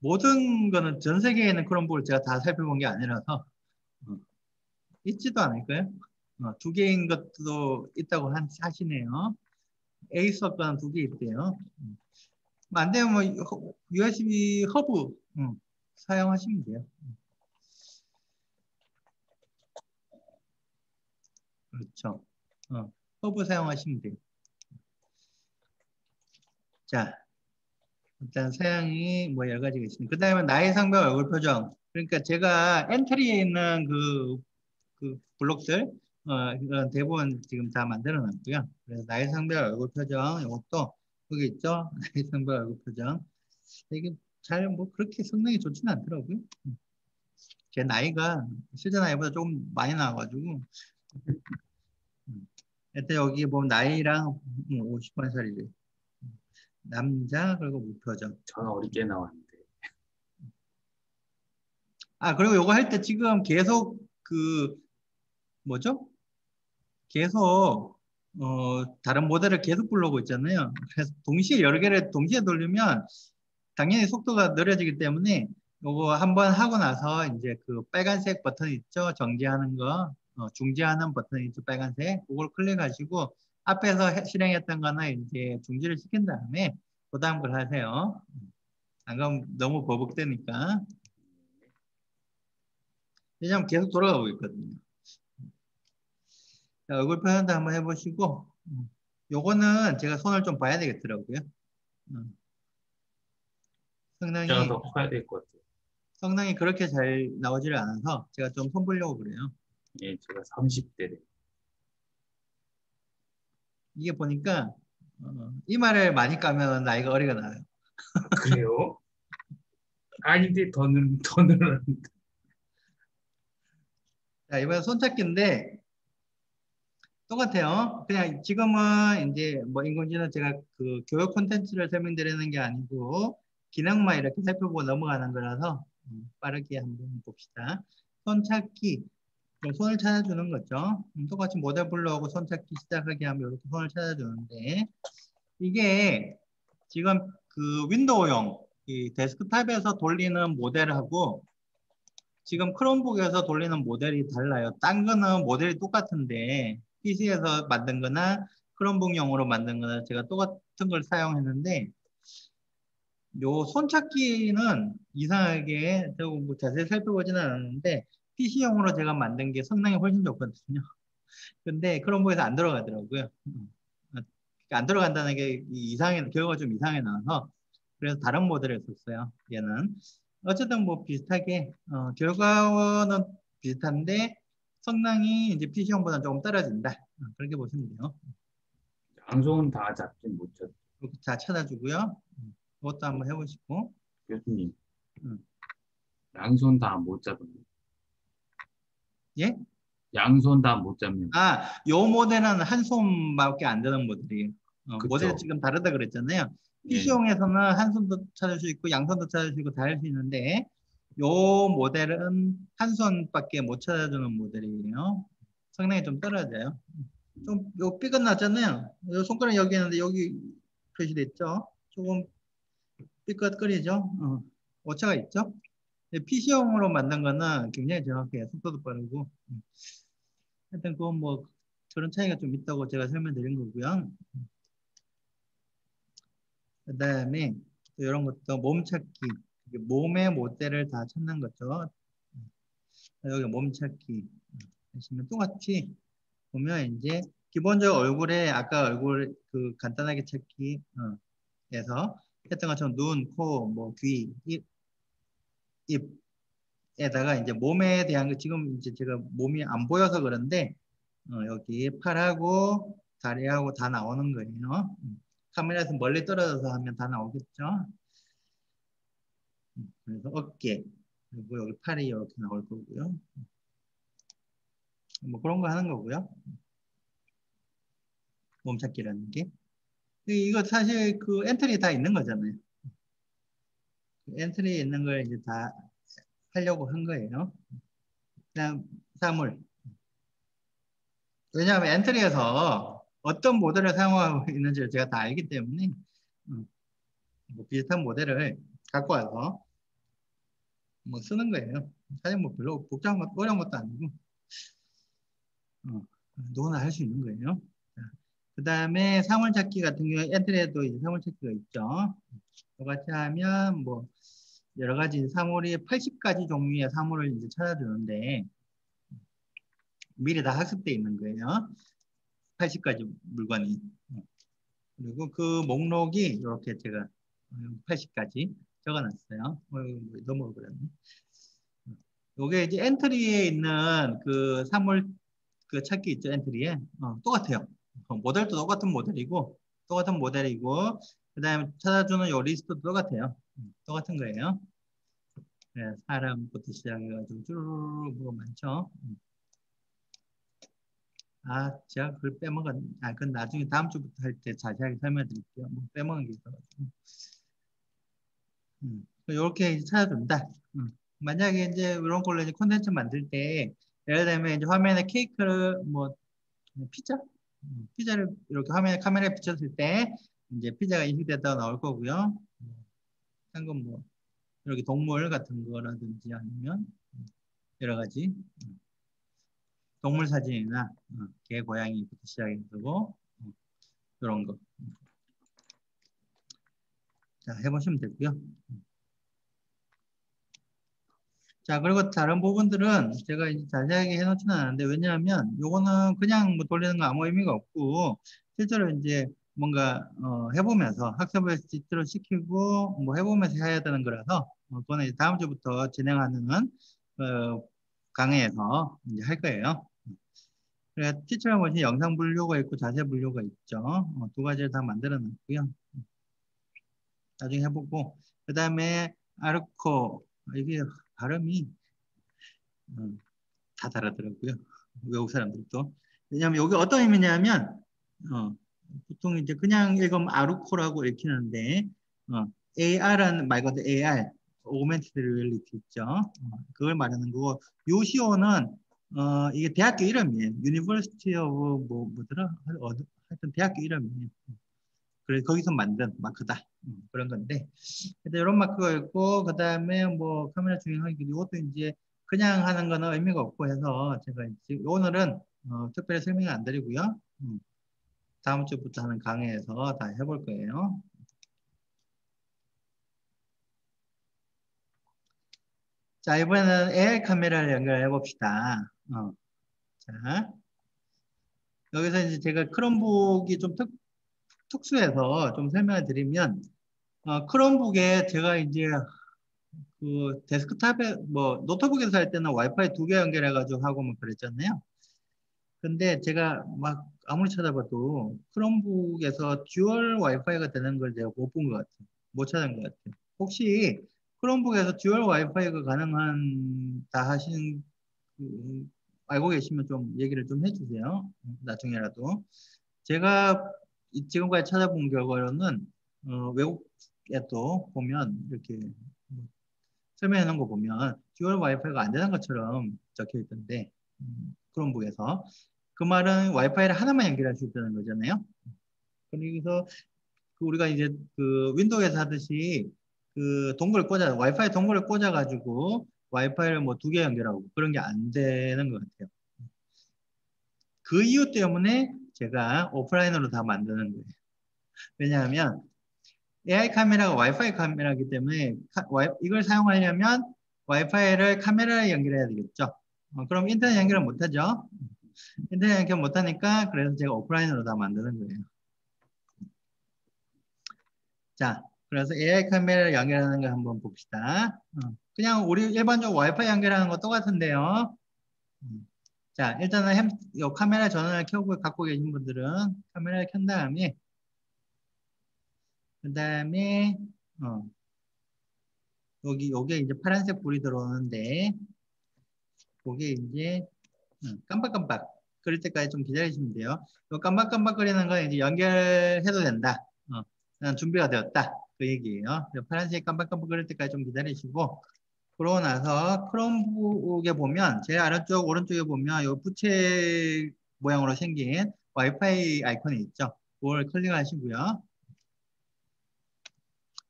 모든 거는 전 세계에 있는 크롬북을 제가 다 살펴본 게 아니라서 어, 있지도 않을까요? 어, 두 개인 것도 있다고 한, 하시네요. 에이서 거는 두개 있대요. 음. 안 되면 뭐 USB 허브 음, 사용하시면 돼요. 음. 그렇죠. 어, 허브 사용하시면 돼요. 자, 일단 사양이 뭐 여러 가지가 있습니다. 그 다음에 나이 성별 얼굴 표정. 그러니까 제가 엔트리에 있는 그, 그 블록들 어, 대부분 지금 다 만들어 놨고요. 그래서 나이 성별 얼굴 표정 이것도 여기 있죠. 나의 성별 얼굴 표정. 이게 잘 뭐 그렇게 성능이 좋지는 않더라고요. 음. 제 나이가 실제 나이보다 조금 많이 나와가지고 일단 음. 여기 보면 나이랑 50만 음, 살이죠. 남자 그리고 무표정. 저는 어리게 나왔는데. 아 그리고 요거 할 때 지금 계속 그 뭐죠? 계속 어, 다른 모델을 계속 불러오고 있잖아요. 그래서 동시에 여러 개를 동시에 돌리면 당연히 속도가 느려지기 때문에 이거 한번 하고 나서 이제 그 빨간색 버튼 있죠? 정지하는 거. 어, 중지하는 버튼이 있죠. 빨간색. 그걸 클릭하시고 앞에서 해- 실행했던 거는 이제 중지를 시킨 다음에 그 다음 걸 하세요. 안 그러면 너무 버벅대니까. 왜냐면 계속 돌아가고 있거든요. 자, 얼굴 표현도 한번 해보시고 음, 요거는 제가 손을 좀 봐야 되겠더라고요. 음. 성능이 제가 더 커야 될 것 같아요. 성능이 그렇게 잘 나오지를 않아서 제가 좀 손 보려고 그래요. 예, 제가 30대래. 이게 보니까 어, 이마를 많이 까면 나이가 어리가 나요. 그래요? 아닌데 더 늘, 더 늘었는데. 자, 이번엔 손찾기인데 똑같아요. 그냥 지금은 이제 뭐 인공지능 제가 그 교육 콘텐츠를 설명드리는 게 아니고 기능만 이렇게 살펴보고 넘어가는 거라서 음, 빠르게 한번 봅시다. 손찾기. 손을 찾아주는 거죠. 음, 똑같이 모델 불러오고 손찾기 시작하게 하면 이렇게 손을 찾아주는데 이게 지금 그 윈도우용 이 데스크탑에서 돌리는 모델하고 지금 크롬북에서 돌리는 모델이 달라요. 딴 거는 모델이 똑같은데 PC에서 만든 거나 크롬북용으로 만든 거나 제가 똑같은 걸 사용했는데 요 손찾기는 이상하게 제가 뭐 자세히 살펴보지는 않았는데 PC용으로 제가 만든 게 성능이 훨씬 좋거든요. 근데 크롬북에서 안 들어가더라고요. 음. 안 들어간다는 게 이상해 결과가 좀 이상해 나와서 그래서 다른 모델을 썼어요. 얘는 어쨌든 뭐 비슷하게 어, 결과는 비슷한데 성능이 이제 PC용보다 조금 떨어진다. 어, 그렇게 보시면 돼요. 양손 다 잡지 못했. 이렇게 다 찾아주고요. 음, 그것도 한번 해보시고 교수님. 음. 양손 다 못 잡으면. 예? 양손 다 못 잡는. 아, 요 모델은 한 손밖에 안 되는 모델이에요. 어. 모델이 지금 다르다 그랬잖아요. 예. PC용에서는 한 손도 찾을 수 있고 양손도 찾을 수 있고 다 할 수 있는데 요 모델은 한 손밖에 못 찾아주는 모델이에요. 성능이 좀 떨어져요. 좀 요 삐끗 났잖아요. 요 손가락 여기 있는데 여기 표시됐죠. 조금 삐끗거리죠. 어, 오차가 있죠. PC용으로 만든 거는 굉장히 정확해요. 속도도 빠르고. 음. 하여튼 그건 뭐 그런 차이가 좀 있다고 제가 설명드린 거고요. 그 다음에 이런 것도 몸찾기. 몸의 모델을 다 찾는 거죠. 여기 몸찾기 하시면 똑같이 보면 이제 기본적으로 얼굴에 아까 얼굴 그 간단하게 찾기 어, 했던 것처럼 눈, 코, 뭐 귀, 입, 입에다가 이제 몸에 대한 거 지금 이제 제가 몸이 안 보여서 그런데 어, 여기 팔하고 다리하고 다 나오는 거예요. 음. 카메라에서 멀리 떨어져서 하면 다 나오겠죠. 음, 그래서 어깨 그리고 여기 팔이 이렇게 나올 거고요. 뭐 그런 거 하는 거고요. 몸찾기라는 게. 이거 사실 그 엔트리 다 있는 거잖아요. 그 엔트리에 있는 걸 이제 다 하려고 한 거예요. 그냥 사물. 왜냐하면 엔트리에서 어떤 모델을 사용하고 있는지를 제가 다 알기 때문에 음, 뭐 비슷한 모델을 갖고 와서 뭐 쓰는 거예요. 사실 뭐 별로 복잡한 것, 어려운 것도 아니고 어, 누구나 할 수 있는 거예요. 그 다음에 사물찾기 같은 경우에 엔트리에도 이제 사물찾기가 있죠. 똑같이 하면 뭐 여러 가지 사물이 80가지 종류의 사물을 이제 찾아주는데 미리 다 학습되어 있는 거예요. 80가지 물건이. 그리고 그 목록이 이렇게 제가 80가지 적어놨어요. 어, 넘어가 버렸네. 요게 이제 엔트리에 있는 그 사물 그 찾기 있죠 엔트리에 어, 똑같아요. 어, 모델도 똑같은 모델이고 똑같은 모델이고 그 다음에 찾아주는 요 리스트도 똑같아요. 음, 똑같은 거예요. 네, 사람부터 시작해가지고 쭈루루루 뭐가 많죠. 음. 아, 제가 그걸 빼먹었, 아, 그건 나중에 다음 주부터 할 때 자세하게 설명드릴게요. 뭐 빼먹은 게 있어가지고. 음, 이렇게 찾아줍니다. 음. 만약에 이제 이런 걸로 이제 콘텐츠 만들 때, 예를 들면 이제 화면에 케이크를 뭐, 피자? 음, 피자를 이렇게 화면에 카메라에 비쳤을 때, 이제 피자가 인식됐다가 나올 거고요. 한건 뭐, 이렇게 동물 같은 거라든지 아니면 여러 가지. 동물 사진이나 어, 개, 고양이부터 시작해서 이런 거. 자, 해보시면 되고요. 자, 그리고 다른 부분들은 제가 이제 자세하게 해놓지는 않았는데, 왜냐하면 요거는 그냥 뭐 돌리는 거 아무 의미가 없고, 실제로 이제 뭔가 어, 해보면서 학습을 직접 시키고 뭐 해보면서 해야 되는 거라서 어, 그거는 이제 다음 주부터 진행하는 어, 강의에서 이제 할 거예요. 그래 Teachable Machine 영상 분류가 있고 자세 분류가 있죠. 어, 두 가지를 다 만들어 놨고요. 나중에 해보고 그 다음에 ArUco 이게 발음이 어, 다 다르더라고요. 외국 사람들도 왜냐하면 여기 어떤 의미냐면 어, 보통 이제 그냥 읽으면 ArUco라고 읽히는데 어, AR은 말 그대로 AR augmented reality 있죠. 어, 그걸 말하는 거고 요시오는 어, 이게 대학교 이름이에요. University of 뭐 뭐더라? 어, 하여튼 대학교 이름이에요. 그래 거기서 만든 마크다. 음, 그런 건데. 근데 이런 마크가 있고 그 다음에 뭐 카메라 주행하기 이것도 이제 그냥 하는 거는 의미가 없고 해서 제가 이제 오늘은 어, 특별히 설명을 안 드리고요. 음, 다음 주부터 하는 강의에서 다 해볼 거예요. 자 이번에는 AR 카메라를 연결해 봅시다. 어. 자. 여기서 이제 제가 크롬북이 좀 특, 특수해서 좀 설명을 드리면 어, 크롬북에 제가 이제 그 데스크탑에 뭐 노트북에서 할 때는 와이파이 두 개 연결해 가지고 하고 뭐 그랬잖아요. 근데 제가 막 아무리 찾아봐도 크롬북에서 dual 와이파이가 되는 걸 제가 못 본 것 같아요. 못 찾은 것 같아요. 혹시 크롬북에서 dual 와이파이가 가능하다 하신 그, 알고 계시면 좀 얘기를 좀 해주세요. 나중에라도 제가 지금까지 찾아본 결과로는 어, 외국에도 보면 이렇게 뭐 설명해 놓은 거 보면 dual 와이파이가 안 되는 것처럼 적혀 있던데 음, 크롬북에서 그 말은 와이파이를 하나만 연결할 수 있다는 거잖아요. 그래서 그 우리가 이제 그 윈도우에서 하듯이 그 동굴을 꽂아 와이파이 동굴을 꽂아 가지고 와이파이를 뭐 두 개 연결하고 그런 게 안 되는 것 같아요. 그 이유 때문에 제가 오프라인으로 다 만드는 거예요. 왜냐하면 AI 카메라가 와이파이 카메라이기 때문에 카, 와이, 이걸 사용하려면 와이파이를 카메라에 연결해야 되겠죠. 어, 그럼 인터넷 연결을 못하죠. 인터넷 연결 못하니까 그래서 제가 오프라인으로 다 만드는 거예요. 자, 그래서 AI 카메라를 연결하는 거 한번 봅시다. 어, 그냥 우리 일반적으로 와이파이 연결하는 거 똑같은데요. 음. 자, 일단은 햄, 요 카메라 전원을 켜고 갖고 계신 분들은 카메라를 켠 다음에 그 다음에 어, 여기 요게 이제 파란색 불이 들어오는데 그게 이제 어, 깜빡깜빡 그럴 때까지 좀 기다리시면 돼요. 요 깜빡깜빡거리는 건 이제 연결해도 된다. 어, 준비가 되었다. 그 얘기예요. 파란색 깜빡깜빡 거릴 때까지 좀 기다리시고 그러고 나서 크롬북에 보면 제일 아래쪽 오른쪽에 보면 이 부채 모양으로 생긴 와이파이 아이콘이 있죠. 그걸 클릭하시고요.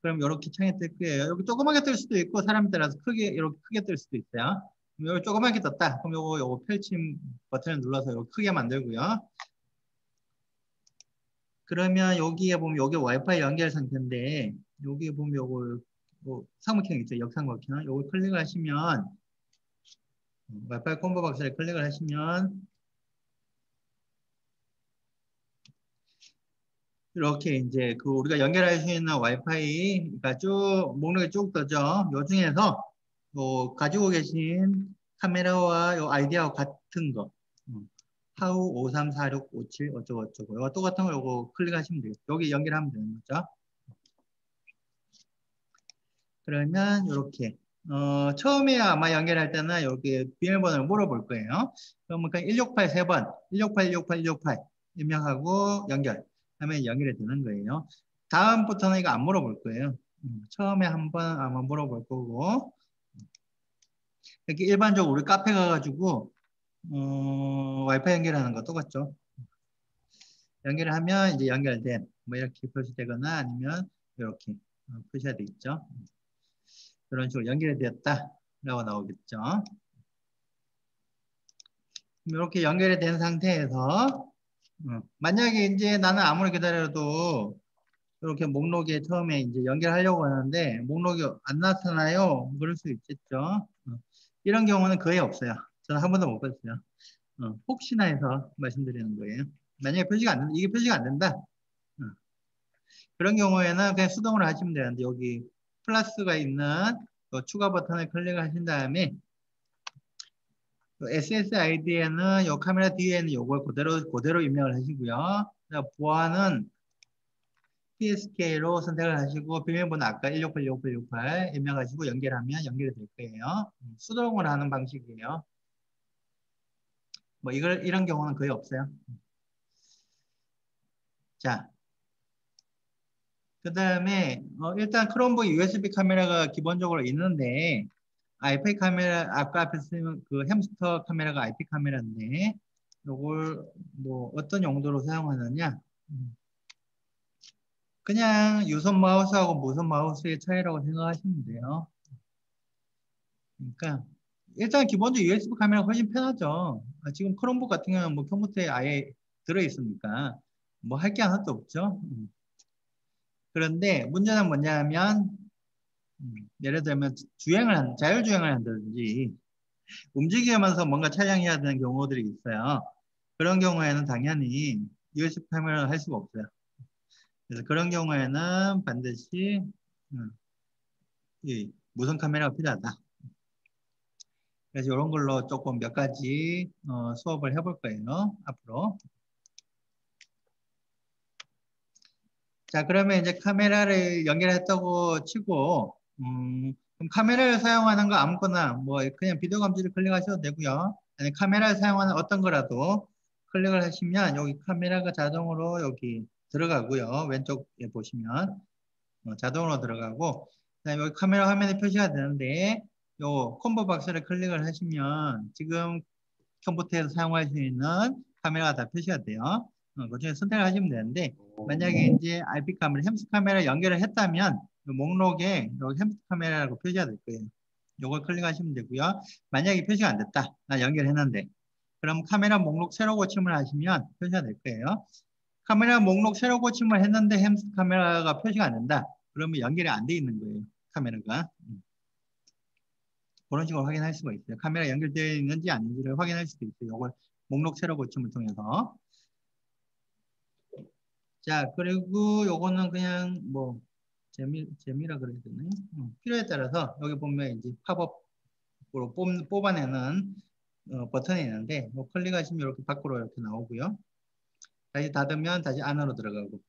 그럼 이렇게 창이 뜰 거예요. 여기 조그맣게 뜰 수도 있고 사람에 따라서 크게 이렇게 크게 뜰 수도 있어요. 여기 조그맣게 떴다. 그럼 요거 요거 펼침 버튼을 눌러서 이렇게 크게 만들고요. 그러면 여기에 보면 여기 와이파이 연결 상태인데 여기에 보면 요거 뭐 사무형 있죠. 역삼각형. 요걸 클릭을 하시면 와이파이 콤보 박스를 클릭을 하시면 이렇게 이제 그 우리가 연결할 수 있는 와이파이가 쭉 목록이 쭉 떠죠. 요 중에서 요 가지고 계신 카메라와 요 아이디어와 같은 거 하우 534657 어쩌고 어쩌고 이거 똑같은 거 요거 클릭하시면 돼요. 여기 연결하면 되는 거죠. 그러면 이렇게 어, 처음에 아마 연결할 때는 여기 비밀번호를 물어볼 거예요. 그냥 168 3번 168 168 168 입력하고 연결 하면 연결이 되는 거예요. 다음부터는 이거 안 물어볼 거예요. 음, 처음에 한번 아마 물어볼 거고 이렇게 일반적으로 우리 카페 가가지고 어, 와이파이 연결하는 거 똑같죠. 연결을 하면 이제 연결된 뭐 이렇게 표시되거나 아니면 이렇게 어, 표시가 돼 있죠. 이런 식으로 연결이 되었다 라고 나오겠죠. 이렇게 연결이 된 상태에서 어, 만약에 이제 나는 아무리 기다려도 이렇게 목록에 처음에 이제 연결하려고 하는데 목록이 안 나타나요. 그럴 수 있겠죠. 어, 이런 경우는 거의 없어요. 저는 한 번도 못 봤어요. 어, 혹시나 해서 말씀드리는 거예요. 만약에 표시가 안 된다, 이게 표시가 안 된다. 어. 그런 경우에는 그냥 수동으로 하시면 되는데 여기 플러스가 있는 추가 버튼을 클릭하신 다음에 SSID에는 이 카메라 뒤에는 이걸 그대로 그대로 입력을 하시고요. 보안은 PSK로 선택을 하시고 비밀번호 아까 168, 168 입력하시고 연결하면 연결이 될 거예요. 수동으로 하는 방식이에요. 뭐 이걸 이런 경우는 거의 없어요. 자, 그 다음에 어, 일단 크롬북 USB 카메라가 기본적으로 있는데 IP 카메라 아까 앞에 쓰면 그 햄스터 카메라가 IP 카메라인데 이걸 뭐 어떤 용도로 사용하느냐 음. 그냥 유선 마우스하고 무선 마우스의 차이라고 생각하시면 돼요. 그러니까 일단 기본적으로 USB 카메라가 훨씬 편하죠. 아, 지금 크롬북 같은 경우는 뭐 컴퓨터에 아예 들어있으니까 뭐 할 게 하나도 없죠. 음. 그런데 문제는 뭐냐면 음, 예를 들면 주행을 한, 자율주행을 한다든지 움직이면서 뭔가 촬영해야 되는 경우들이 있어요. 그런 경우에는 당연히 USB 카메라를 할 수가 없어요. 그래서 그런 경우에는 반드시 음, 이 무선 카메라가 필요하다. 그래서 이런 걸로 조금 몇 가지 어, 수업을 해볼 거예요. 앞으로. 자, 그러면 이제 카메라를 연결했다고 치고 음, 그럼 카메라를 사용하는 거 아무거나 뭐 그냥 비디오 감지를 클릭하셔도 되고요. 아니 카메라를 사용하는 어떤 거라도 클릭을 하시면 여기 카메라가 자동으로 여기 들어가고요. 왼쪽에 보시면 어, 자동으로 들어가고 그다음에 여기 카메라 화면에 표시가 되는데 요 콤보 박스를 클릭을 하시면 지금 컴퓨터에서 사용할 수 있는 카메라가 다 표시가 돼요. 어, 그 중에 선택을 하시면 되는데 만약에 이제 IP 카메라, 햄스 카메라 연결을 했다면 목록에 여기 햄스 카메라라고 표시가 될 거예요. 이걸 클릭하시면 되고요. 만약에 표시가 안 됐다. 나 연결했는데. 그럼 카메라 목록 새로 고침을 하시면 표시가 될 거예요. 카메라 목록 새로 고침을 했는데 햄스 카메라가 표시가 안 된다. 그러면 연결이 안 돼 있는 거예요. 카메라가. 음. 그런 식으로 확인할 수가 있어요. 카메라 연결되어 있는지 아닌지를 확인할 수도 있어요. 이걸 목록 새로 고침을 통해서. 자, 그리고 요거는 그냥 뭐 재미, 재미라 그래야 되나요? 어, 필요에 따라서 여기 보면 이제 팝업으로 뽑, 뽑아내는 어, 버튼이 있는데 뭐 클릭하시면 이렇게 밖으로 이렇게 나오고요. 다시 닫으면 다시 안으로 들어가고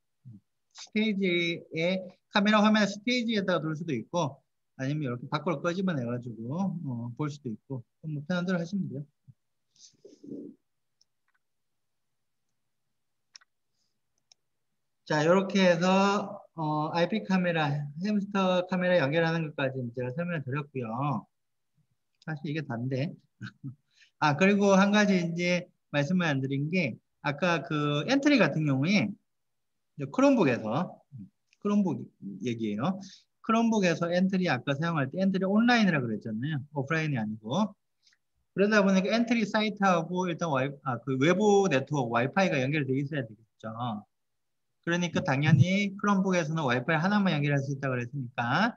스테이지에 카메라 화면 스테이지에다가 둘 수도 있고 아니면 이렇게 밖으로 꺼집어내 가지고 어, 볼 수도 있고 뭐 편한 대로 하시면 돼요. 자 이렇게 해서 어, IP 카메라, 햄스터 카메라 연결하는 것까지 제가 설명을 드렸고요. 사실 이게 단데. 아, 그리고 한 가지 이제 말씀을 안 드린 게 아까 그 엔트리 같은 경우에 크롬북에서 크롬북 얘기예요. 크롬북에서 엔트리 아까 사용할 때 엔트리 온라인이라 그랬잖아요. 오프라인이 아니고. 그러다 보니까 엔트리 사이트하고 일단 와이, 아, 그 외부 네트워크 와이파이가 연결되어 있어야 되겠죠. 그러니까 당연히 크롬북에서는 와이파이 하나만 연결할 수 있다고 그랬으니까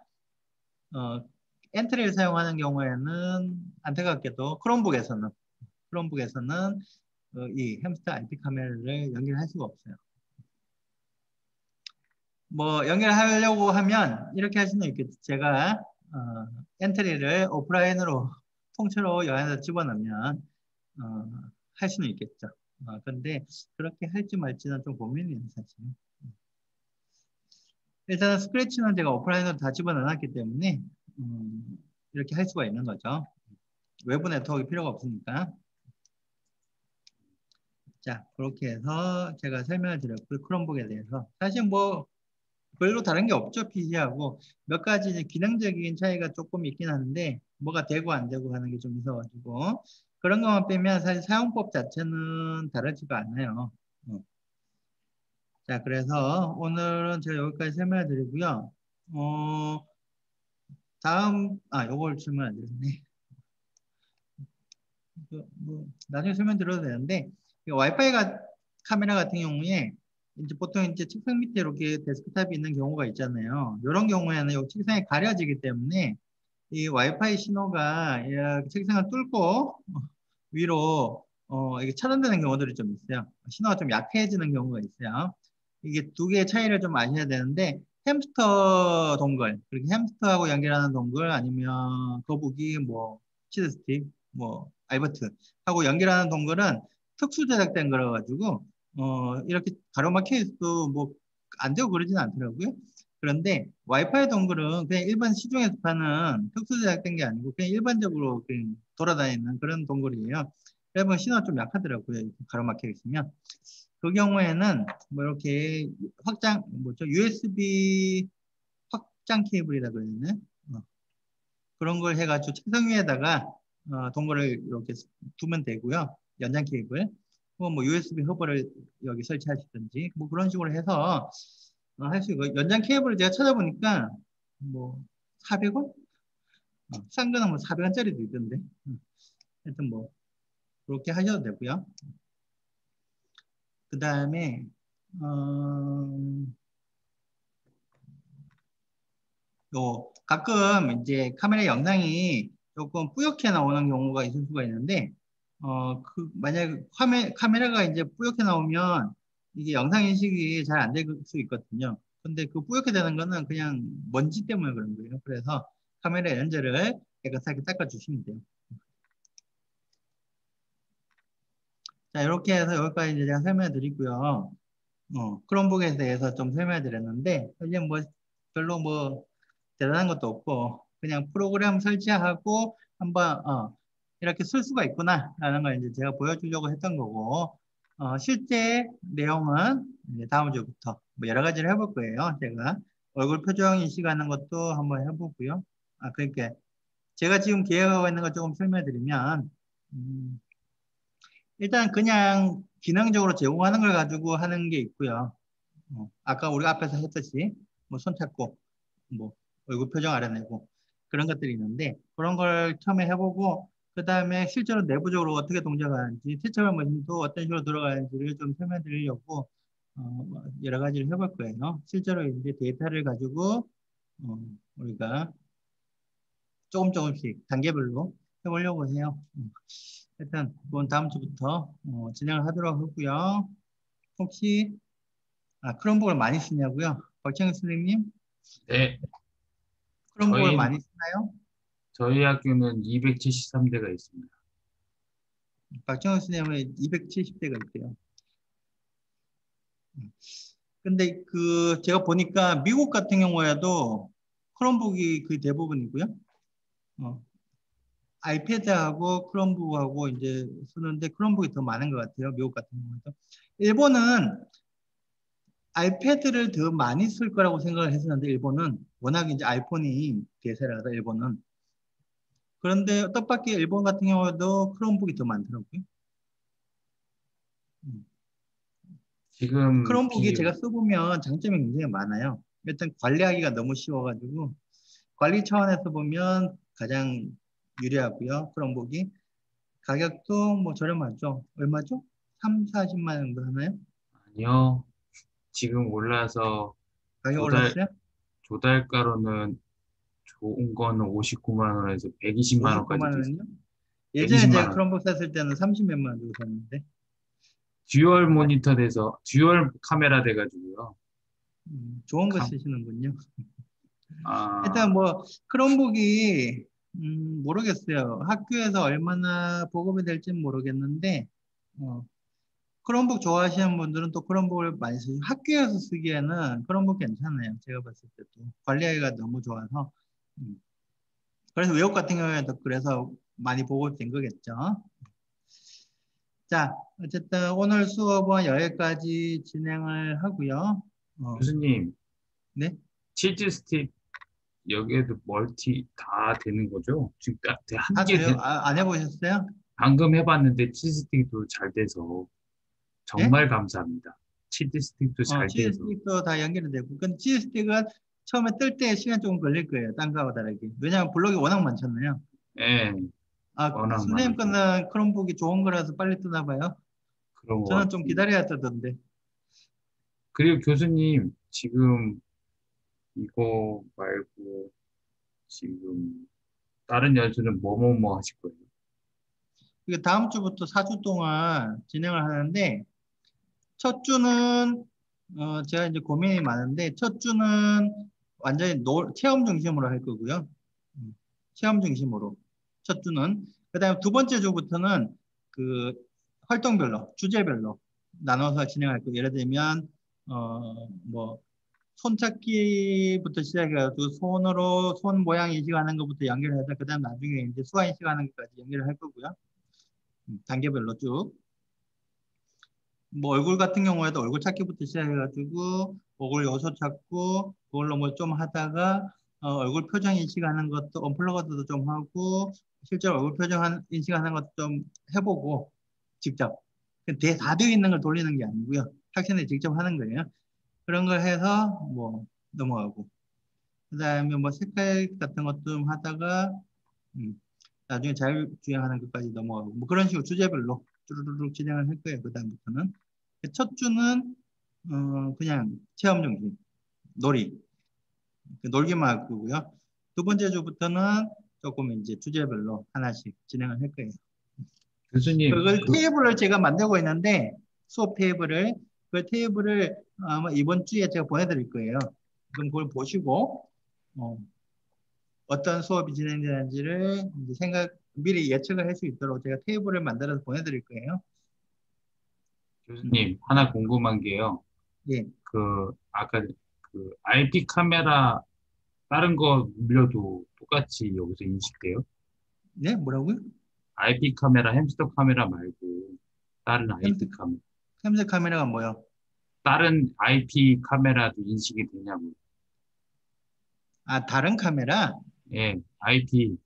어, 엔트리를 사용하는 경우에는 안타깝게도 크롬북에서는 크롬북에서는 어, 이 햄스터 IP 카메라를 연결할 수가 없어요. 뭐 연결하려고 하면 이렇게 할 수는 있겠죠. 제가 어, 엔트리를 오프라인으로 통째로 여기서 집어넣으면 어, 할 수는 있겠죠. 어, 근데 그렇게 할지 말지는 좀 고민이에요, 사실. 일단 스크래치는 제가 오프라인으로 다 집어넣었기 때문에 음, 이렇게 할 수가 있는 거죠. 외부 네트워크 필요가 없으니까. 자, 그렇게 해서 제가 설명을 드렸고 크롬북에 대해서 사실 뭐 별로 다른 게 없죠, PC하고 몇 가지 기능적인 차이가 조금 있긴 한데 뭐가 되고 안 되고 하는 게 좀 있어가지고 그런 것만 빼면 사실 사용법 자체는 다르지가 않아요. 어. 자, 그래서 오늘은 제가 여기까지 설명해 드리고요. 어, 다음, 아, 요걸 질문 안 드렸네. 그, 뭐 나중에 설명 드려도 되는데 이 와이파이 가 카메라 같은 경우에 이제 보통 이제 책상 밑에 이렇게 데스크탑이 있는 경우가 있잖아요. 이런 경우에는 이 책상이 가려지기 때문에 이 와이파이 신호가 이 책상을 뚫고 위로 어, 이게 차단되는 경우들이 좀 있어요. 신호가 좀 약해지는 경우가 있어요. 이게 두 개의 차이를 좀 아셔야 되는데 햄스터 동글, 그렇게 햄스터하고 연결하는 동글 아니면 거북이, 뭐 치즈스틱, 뭐 알버트 하고 연결하는 동글은 특수 제작된 거라 가지고 어, 이렇게 가로막혀 있어도 뭐 안 되고 그러지는 않더라고요. 그런데 와이파이 동글은 그냥 일반 시중에서 파는 특수 제작된 게 아니고 그냥 일반적으로 그냥 돌아다니는 그런 동글이에요. 그러면 신호가 좀 약하더라고요. 가로막혀 있으면. 그 경우에는 뭐 이렇게 확장, 뭐죠? USB 확장 케이블이라 그러네. 어. 그런 걸 해가지고 책상 위에다가 어, 동글을 이렇게 두면 되고요. 연장 케이블. 혹은 뭐 USB 허브를 여기 설치하시든지 뭐 그런 식으로 해서 어, 할 수 있고 연장 케이블을 제가 찾아보니까 뭐 400원? 어, 싼 거는 뭐 400원짜리도 있던데. 음. 하여튼 뭐 그렇게 하셔도 되고요. 그 다음에 어, 요 가끔 이제 카메라 영상이 조금 뿌옇게 나오는 경우가 있을 수가 있는데 어, 그 만약 카메, 카메라가 이제 뿌옇게 나오면 이게 영상 인식이 잘 안 될 수 있거든요. 근데 그 뿌옇게 되는 거는 그냥 먼지 때문에 그런 거예요. 그래서 카메라 연재를 깨끗하게 닦아주시면 돼요. 자, 이렇게 해서 여기까지 이제 제가 설명해 드리고요. 어, 크롬북에 대해서 좀 설명해 드렸는데, 이제 뭐 별로 뭐 대단한 것도 없고, 그냥 프로그램 설치하고 한번, 어, 이렇게 쓸 수가 있구나, 라는 걸 이제 제가 보여주려고 했던 거고, 어, 실제 내용은 다음 주부터 뭐 여러 가지를 해볼 거예요. 제가 얼굴 표정 인식하는 것도 한번 해보고요. 아, 그러니까 제가 지금 계획하고 있는 거 조금 설명해 드리면, 음, 일단 그냥 기능적으로 제공하는 걸 가지고 하는 게 있고요. 어, 아까 우리가 앞에서 했듯이 뭐 손잡고 뭐 얼굴 표정 알아내고 그런 것들이 있는데 그런 걸 처음에 해보고 그 다음에 실제로 내부적으로 어떻게 동작하는지 태처벌 머신도 어떤 식으로 들어가는지를 좀 설명드리려고 어, 여러 가지를 해볼 거예요. 실제로 이제 데이터를 가지고 어, 우리가 조금 조금씩 단계별로 해보려고 해요. 음. 일단 그건 다음 주부터 어, 진행을 하도록 하고요. 혹시 아, 크롬북을 많이 쓰냐고요? 박창현 선생님? 네. 크롬북을 저희, 많이 쓰나요? 저희 학교는 273대가 있습니다. 박정현 선생님은 270대가 있대요. 근데 그 제가 보니까 미국 같은 경우에도 크롬북이 그 대부분이고요. 어, 아이패드하고 크롬북하고 이제 쓰는데 크롬북이 더 많은 것 같아요. 미국 같은 경우도. 일본은 아이패드를 더 많이 쓸 거라고 생각을 했었는데 일본은 워낙 이제 아이폰이 대세라서 일본은 그런데 뜻밖의 일본 같은 경우도 크롬북이 더 많더라고요. 음. 지금 크롬북이 비... 제가 써보면 장점이 굉장히 많아요. 일단 관리하기가 너무 쉬워가지고 관리 차원에서 보면 가장 유리하고요. 크롬북이. 가격도 뭐 저렴하죠. 얼마죠? 3, 40만 원 정도 하나요? 아니요. 지금 올라서 가격 조달, 올랐어요? 조달가로는 좋은 거는 59만 원에서 120만 원까지? 예전에 제가 크롬북 샀을 때는 30 몇만 원 주고 샀는데. dual 모니터 돼서 dual 카메라 돼가지고요. 음, 좋은 거 감... 쓰시는군요. 아... 일단 뭐 크롬북이 음, 모르겠어요. 학교에서 얼마나 보급이 될지는 모르겠는데, 어, 크롬북 좋아하시는 분들은 또 크롬북을 많이 쓰죠. 학교에서 쓰기에는 크롬북 괜찮아요. 제가 봤을 때도. 관리하기가 너무 좋아서. 음. 그래서 외국 같은 경우에도 그래서 많이 보급된 거겠죠. 자, 어쨌든 오늘 수업은 여기까지 진행을 하고요. 어. 교수님. 네? 치즈 스틱 여기에도 멀티 다 되는 거죠? 지금 한 개. 아, 안 해보셨어요? 방금 해봤는데 치즈 스틱도 잘 돼서 정말 네? 감사합니다. 치즈 스틱도 잘 어, 치즈 돼서. 스틱도 다 연결이 되고. 근데 치즈 스틱은 처음에 뜰 때 시간 조금 걸릴 거예요. 딴 거하고 다르게. 왜냐하면 블록이 워낙 많잖아요. 네. 아, 워낙 선생님. 거는 크롬북이 좋은 거라서 빨리 뜨나 봐요. 그런 거 저는 좀. 기다려야 뜨던데. 그리고 교수님 지금 이거 말고 지금 다른 연수는 뭐뭐뭐 하실 거예요? 이게 다음 주부터 4주 동안 진행을 하는데 첫 주는 어, 제가 이제 고민이 많은데 첫 주는 완전히 노, 체험 중심으로 할 거고요. 음, 체험 중심으로 첫 주는 그다음에 두 번째 주부터는 그 활동별로 주제별로 나눠서 진행할 거예요. 예를 들면 어 뭐 손찾기부터 시작해가지고 손으로 손 모양 인식하는 것부터 연결해서 그다음 나중에 이제 수화 인식하는 것까지 연결을 할 거고요. 음, 단계별로 쭉. 뭐 얼굴 같은 경우에도 얼굴 찾기부터 시작해가지고 얼굴 요소 찾고 그걸로 뭐 좀 하다가 어, 얼굴 표정 인식하는 것도 언플러그도 좀 하고 실제로 얼굴 표정 한- 인식하는 것도 좀 해보고 직접. 다 되어 있는 걸 돌리는 게 아니고요. 학생들이 직접 하는 거예요. 그런 걸 해서 뭐 넘어가고. 그 다음에 뭐 색깔 같은 것도 좀 하다가 음, 나중에 자율주행하는 것까지 넘어가고. 뭐 그런 식으로 주제별로 쭈루루룩 진행을 할 거예요. 그 다음부터는 첫 주는 어 그냥 체험 중심 놀이 그 놀기만 할 거고요. 두 번째 주부터는 조금 이제 주제별로 하나씩 진행을 할 거예요. 교수님 그걸 그- 테이블을 제가 만들고 있는데 수업 테이블을 그 테이블을 아마 이번 주에 제가 보내드릴 거예요. 그럼 그걸 보시고 어, 어떤 수업이 진행되는지를 생각 미리 예측을 할 수 있도록 제가 테이블을 만들어서 보내드릴 거예요. 교수님 하나 궁금한 게요. 예, 그 아까 그 IP 카메라 다른 거 물려도 똑같이 여기서 인식돼요? 네, 뭐라고요? IP 카메라, 햄스터 카메라 말고 다른 IP 햄스터- 카메라, 햄스 카메라가 뭐요? 다른 IP 카메라도 인식이 되냐고. 아, 다른 카메라? 예, IP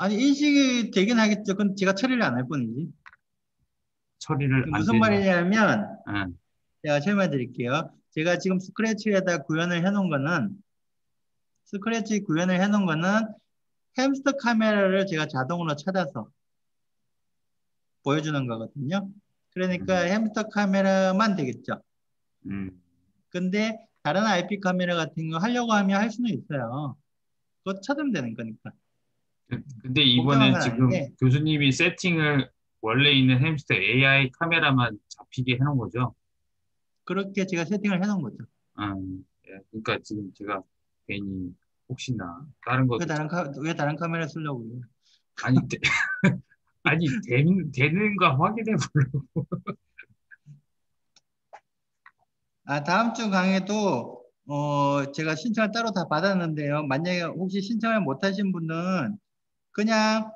아니 인식이 되긴 하겠죠. 그건 제가 처리를 안 할 뿐이지. 처리를 안 무슨? 말이냐면 예, 제가 설명해 드릴게요. 제가 지금 스크래치에다 구현을 해 놓은 거는 스크래치 구현을 해 놓은 거는 햄스터 카메라를 제가 자동으로 찾아서 보여주는 거거든요. 그러니까 음. 햄스터 카메라만 되겠죠. 음, 근데 다른 IP 카메라 같은 거 하려고 하면 할 수는 있어요. 그거 찾으면 되는 거니까. 그- 근데 이번에 건 지금. 교수님이 세팅을 원래 있는 햄스터 AI 카메라만 잡히게 해놓은 거죠? 그렇게 제가 세팅을 해 놓은 거죠. 음, 예, 그러니까 지금 제가 괜히 혹시나 다른 거 왜 다른 카, 왜 다른 카메라 쓰려고 그래요? 아니 되, 아니 되는 되는가 확인해 보려고. 아, 다음 주 강의도 어, 제가 신청을 따로 다 받았는데요. 만약에 혹시 신청을 못 하신 분은 그냥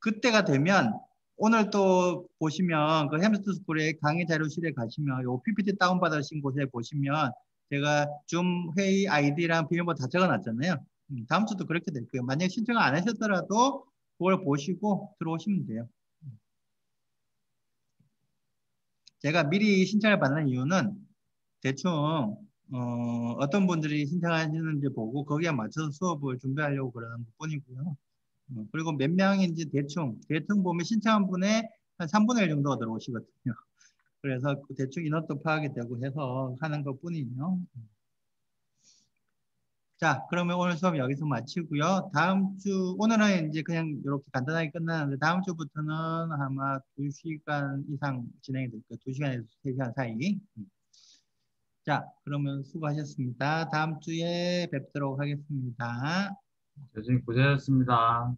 그때가 되면 오늘 또 보시면 그 햄스터 스쿨의 강의 자료실에 가시면 요 PPT 다운받으신 곳에 보시면 제가 줌 회의 아이디랑 비밀번호 다 적어놨잖아요. 음, 다음 주도 그렇게 될 거예요. 만약에 신청을 안 하셨더라도 그걸 보시고 들어오시면 돼요. 제가 미리 신청을 받는 이유는 대충 어, 어떤 분들이 신청하시는지 보고 거기에 맞춰서 수업을 준비하려고 그러는 것 뿐이고요. 어, 그리고 몇 명인지 대충 대충 보면 신청한 분의 한 3분의 1 정도가 들어오시거든요. 그래서 그 대충 인원도 파악이 되고 해서 하는 것 뿐이에요. 자, 그러면 오늘 수업 여기서 마치고요. 다음 주, 오늘은 이제 그냥 이렇게 간단하게 끝나는데 다음 주부터는 아마 2시간 이상 진행이 될 거예요. 2시간에서 3시간 사이. 자, 그러면 수고하셨습니다. 다음 주에 뵙도록 하겠습니다. 교수님 고생하셨습니다.